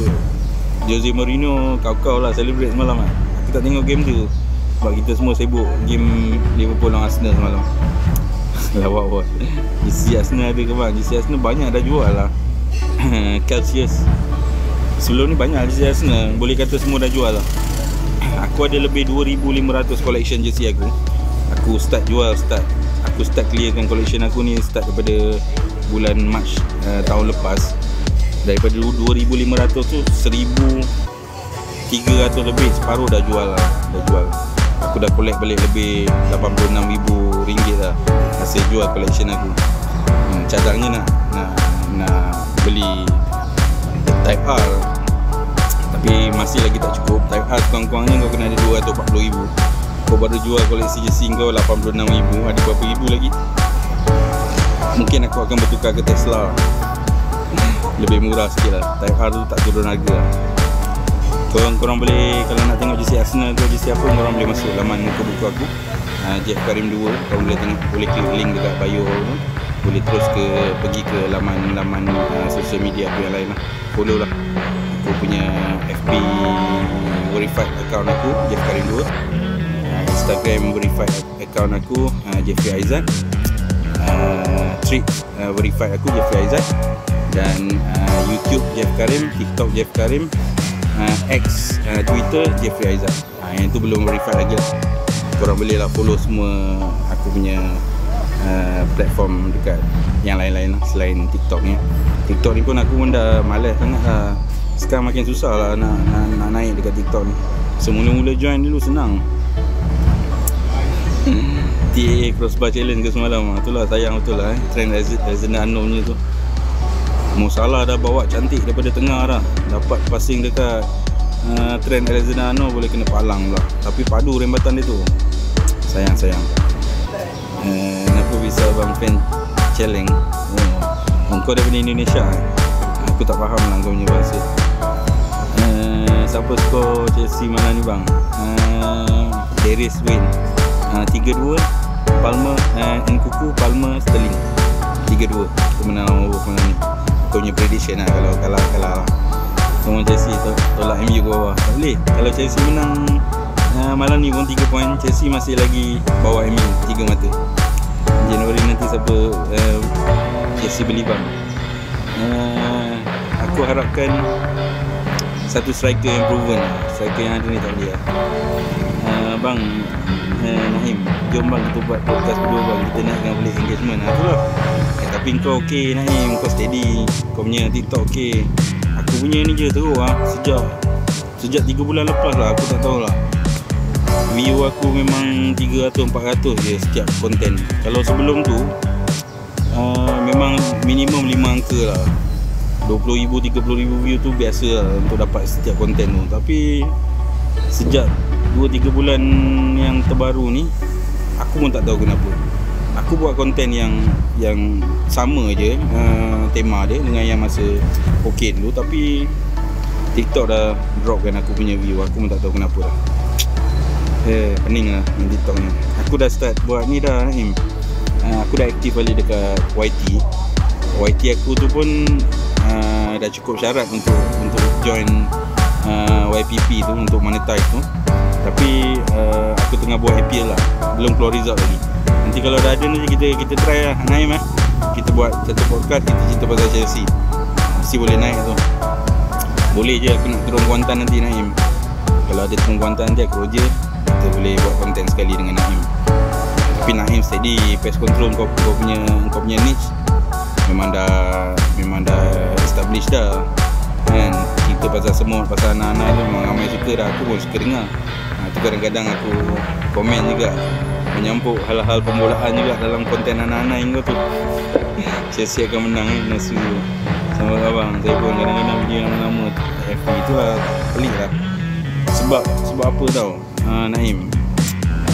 Jose Mourinho kau-kau lah celebrate semalam lah Aku tak tengok game tu Sebab kita semua sibuk Game Liverpool lawan Arsenal semalam. Lawak bos GC Arsenal ada ke bang? GC Arsenal banyak dah jual lah. Celsius. Sebelum ni banyak jersey Arsenal. Boleh kata semua dah jual lah. Aku ada lebih 2500 collection jersey aku. Aku start jual start. Aku start clearkan collection aku ni Start daripada bulan March uh, tahun lepas Daripada 2500 tu 1300 lebih Separuh dah jual lah. Dah jual. Aku dah collect balik lebih 86,000 ringgit lah. Hasil jual collection aku. Hmm, Cadangnya nak Nak, nak beli R. Tapi masih lagi tak cukup. Type R kurang-kurangnya kau kena ada 240 ribu. Kau baru jual koleksi jersey kau 86 ribu. Ada berapa ribu lagi? Mungkin aku akan bertukar ke Tesla lebih murah sikit lah. Type R tu tak turun harga lah. Korang, korang boleh kalau nak tengok jersey Arsenal ke jersey apa korang boleh masuk laman muka buku aku. Uh, Jeff Karim 2 korang boleh tengok boleh klik link dekat bio tu. Boleh terus ke pergi ke laman-laman uh, social media aku yang lain lah. Follow lah. Aku punya FB verified account aku Jeff Karim 2 uh, Instagram verified account aku uh, Jeffrey Aizat. Uh, Trick uh, verified aku Jeffrey Aizat dan uh, YouTube Jeff Karim TikTok Jeff Karim uh, X uh, Twitter Jeffrey Aizat. Uh, yang tu belum verified lagi lah. Korang boleh lah follow semua aku punya uh, platform dekat yang lain-lain lah selain TikTok ni. TikTok ni pun aku pun dah malas sangat lah. Sekarang makin susah lah nak, nak, nak naik dekat TikTok ni. Semula-mula join dulu senang. TAA Crossbar Challenge ke semalam. Tu lah sayang betul lah eh. trend Resident Unknown ni tu Mo Salah dah bawa cantik daripada tengah dah. Dapat passing dekat uh, trend Alexander boleh kena palang pula. Tapi padu rembatan dia tu. Sayang sayang. Uh, kenapa bisa bang fan challenge? Oh. kau daripada Indonesia eh? aku tak faham lah kau punya bahasa. Uh, siapa skor Chelsea malam ni bang? Uh, Darius Wayne. Uh, 3-2 Palmer uh, Nkuku Palmer Sterling. 3-2 kita menang over malam ni kau punya prediction lah. Kalau kalah kalah lah semua Chelsea tu tolak MU ke bawah tak boleh. Kalau Chelsea menang uh, malam ni pun 3 poin Chelsea masih lagi bawah MU 3 mata. Januari nanti siapa uh, Chelsea beli bang uh, aku harapkan satu striker yang proven striker yang ada ni tak boleh lah. Uh, bang uh, Nahim jom bang kita buat podcast berdua bang. Kita naikkan boleh engagement lah tu lah. Tapi kau okey Naim Kau steady? Kau punya TikTok okey? Aku punya ni je teruk lah Sejak Sejak 3 bulan lepas lah Aku tak tahu lah. View aku memang 300-400 je Setiap konten Kalau sebelum tu uh, Memang minimum 5 angka lah. 20,000, 30,000 view tu biasa lah Untuk dapat setiap konten tu. Tapi Sejak 2-3 bulan yang terbaru ni Aku pun tak tahu kenapa. Aku buat konten yang yang sama je uh, tema dia dengan yang masa okey dulu. Tapi TikTok dah drop kan aku punya view. Aku pun tak tahu kenapa lah eh pening lah dengan TikTok ni. Aku dah start buat ni dah Naim. Uh, aku dah aktif balik dekat YT YT aku tu pun uh, dah cukup syarat untuk untuk join uh, YPP tu untuk monetize tu tapi uh, aku tengah buat APL lah. Belum keluar result lagi. Nanti kalau dah ada nanti kita kita try lah. Naim eh. Kita buat satu podcast kita cerita pasal Chelsea. Mesti boleh naik tu. Boleh je aku nak turun Kuantan nanti Naim. Kalau ada turun Kuantan nanti aku roja Kita boleh buat konten sekali dengan Naim. Tapi Naim steady Pest control kau, kau punya kau punya niche. Memang dah Memang dah establish dah. Kan kita pasal semua pasal anak-anak tu memang ramai suka dah. Aku pun suka dengar tu kadang-kadang aku komen juga. Menyampuk hal-hal pembolaan juga dalam konten anak-anak hingga tu. Chelsea akan menang eh, Nasu sama abang saya pun kadang-kadang video yang lama. FB tu lah pelik lah. Sebab sebab apa tau? Uh, Naim.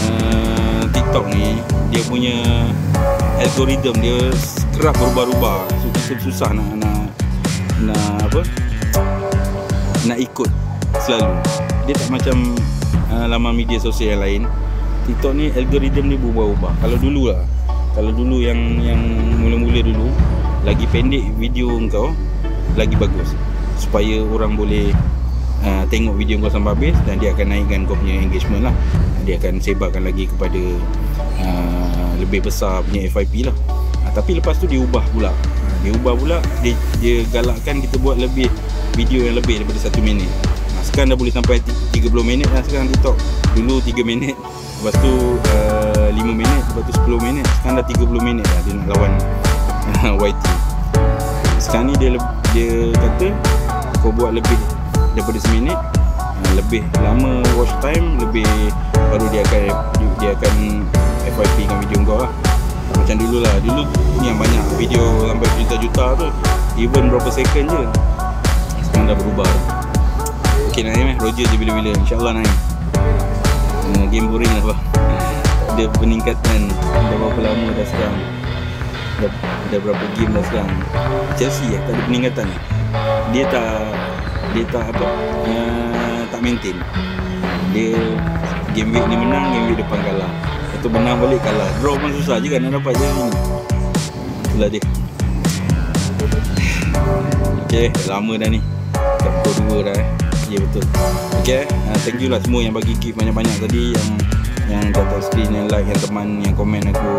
Uh, TikTok ni dia punya algoritma dia kerap berubah-ubah. So kita susah nak nak nak apa? Nak ikut selalu. Dia tak macam uh, laman media sosial yang lain TikTok ni algoritma ni berubah-ubah. Kalau dulu lah. Kalau dulu yang yang mula-mula dulu lagi pendek video kau lagi bagus supaya orang boleh uh, tengok video kau sampai habis dan dia akan naikkan kau punya engagement lah. Dia akan sebarkan lagi kepada uh, lebih besar punya FYP lah. Uh, tapi lepas tu dia ubah pula. Uh, dia ubah pula dia, dia galakkan kita buat lebih video yang lebih daripada 1 minit. Uh, sekarang dah boleh sampai 30 minit lah sekarang TikTok. Dulu 3 minit Lepas tu uh, 5 minit Lepas tu 10 minit. Sekarang dah 30 minit lah Dia nak lawan YT Sekarang ni dia Dia kata Kau buat lebih Daripada seminit uh, Lebih lama watch time Lebih Baru dia akan Dia akan FYP kan video kau lah. Macam dulu lah. Dulu ni yang banyak video Sampai juta-juta tu Even berapa second je sekarang dah berubah Okay Naim eh? Roger je bila-bila. InsyaAllah Naim. Uh, Game boring lah bah ada peningkatan Dah berapa lama dah sekarang. Dah, dah berapa game dah sekarang. Chelsea lah tak ada peningkatan Dia tak Dia tak apa uh, Tak maintain. Dia Game week ni menang Game week depan kalah. Lepas tu menang balik kalah. Draw pun susah juga nak dapat je ni Itulah dia. Okay, lama dah ni. Dah pukul 2 dah eh Ya betul. Okay, uh, thank you lah semua yang bagi gift banyak-banyak tadi Yang yang kat screen, yang like, yang teman, yang komen aku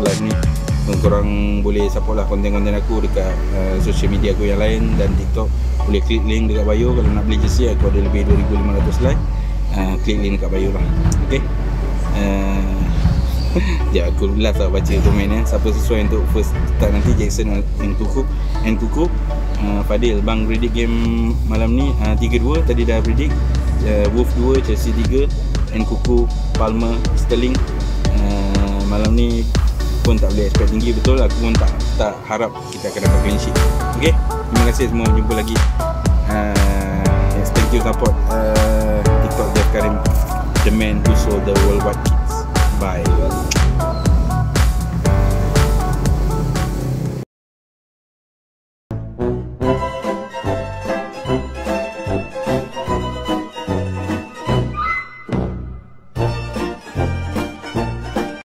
live ni. Korang boleh support lah konten-konten aku dekat uh, social media aku yang lain Dan TikTok. Boleh klik link dekat bio. Kalau nak beli jersey aku ada lebih 2500 like. Uh, Klik link dekat bio lah. Okay. Uh, Ya aku last lah baca komen eh. Siapa sesuai untuk first start nanti Jackson and Kuku And Kuku uh, Fadil Bang predict game malam ni uh, 3-2 Tadi dah predict uh, Wolf 2 Chelsea 3 And Kuku Palmer Sterling. Uh, Malam ni pun tak boleh expect tinggi. Betul Aku pun tak tak harap kita akan dapat clean sheet. Okay Terima kasih semua. Jumpa lagi. Uh, Thank you support uh, TikTok Jeff Karim The man who sold the worldwide Bye.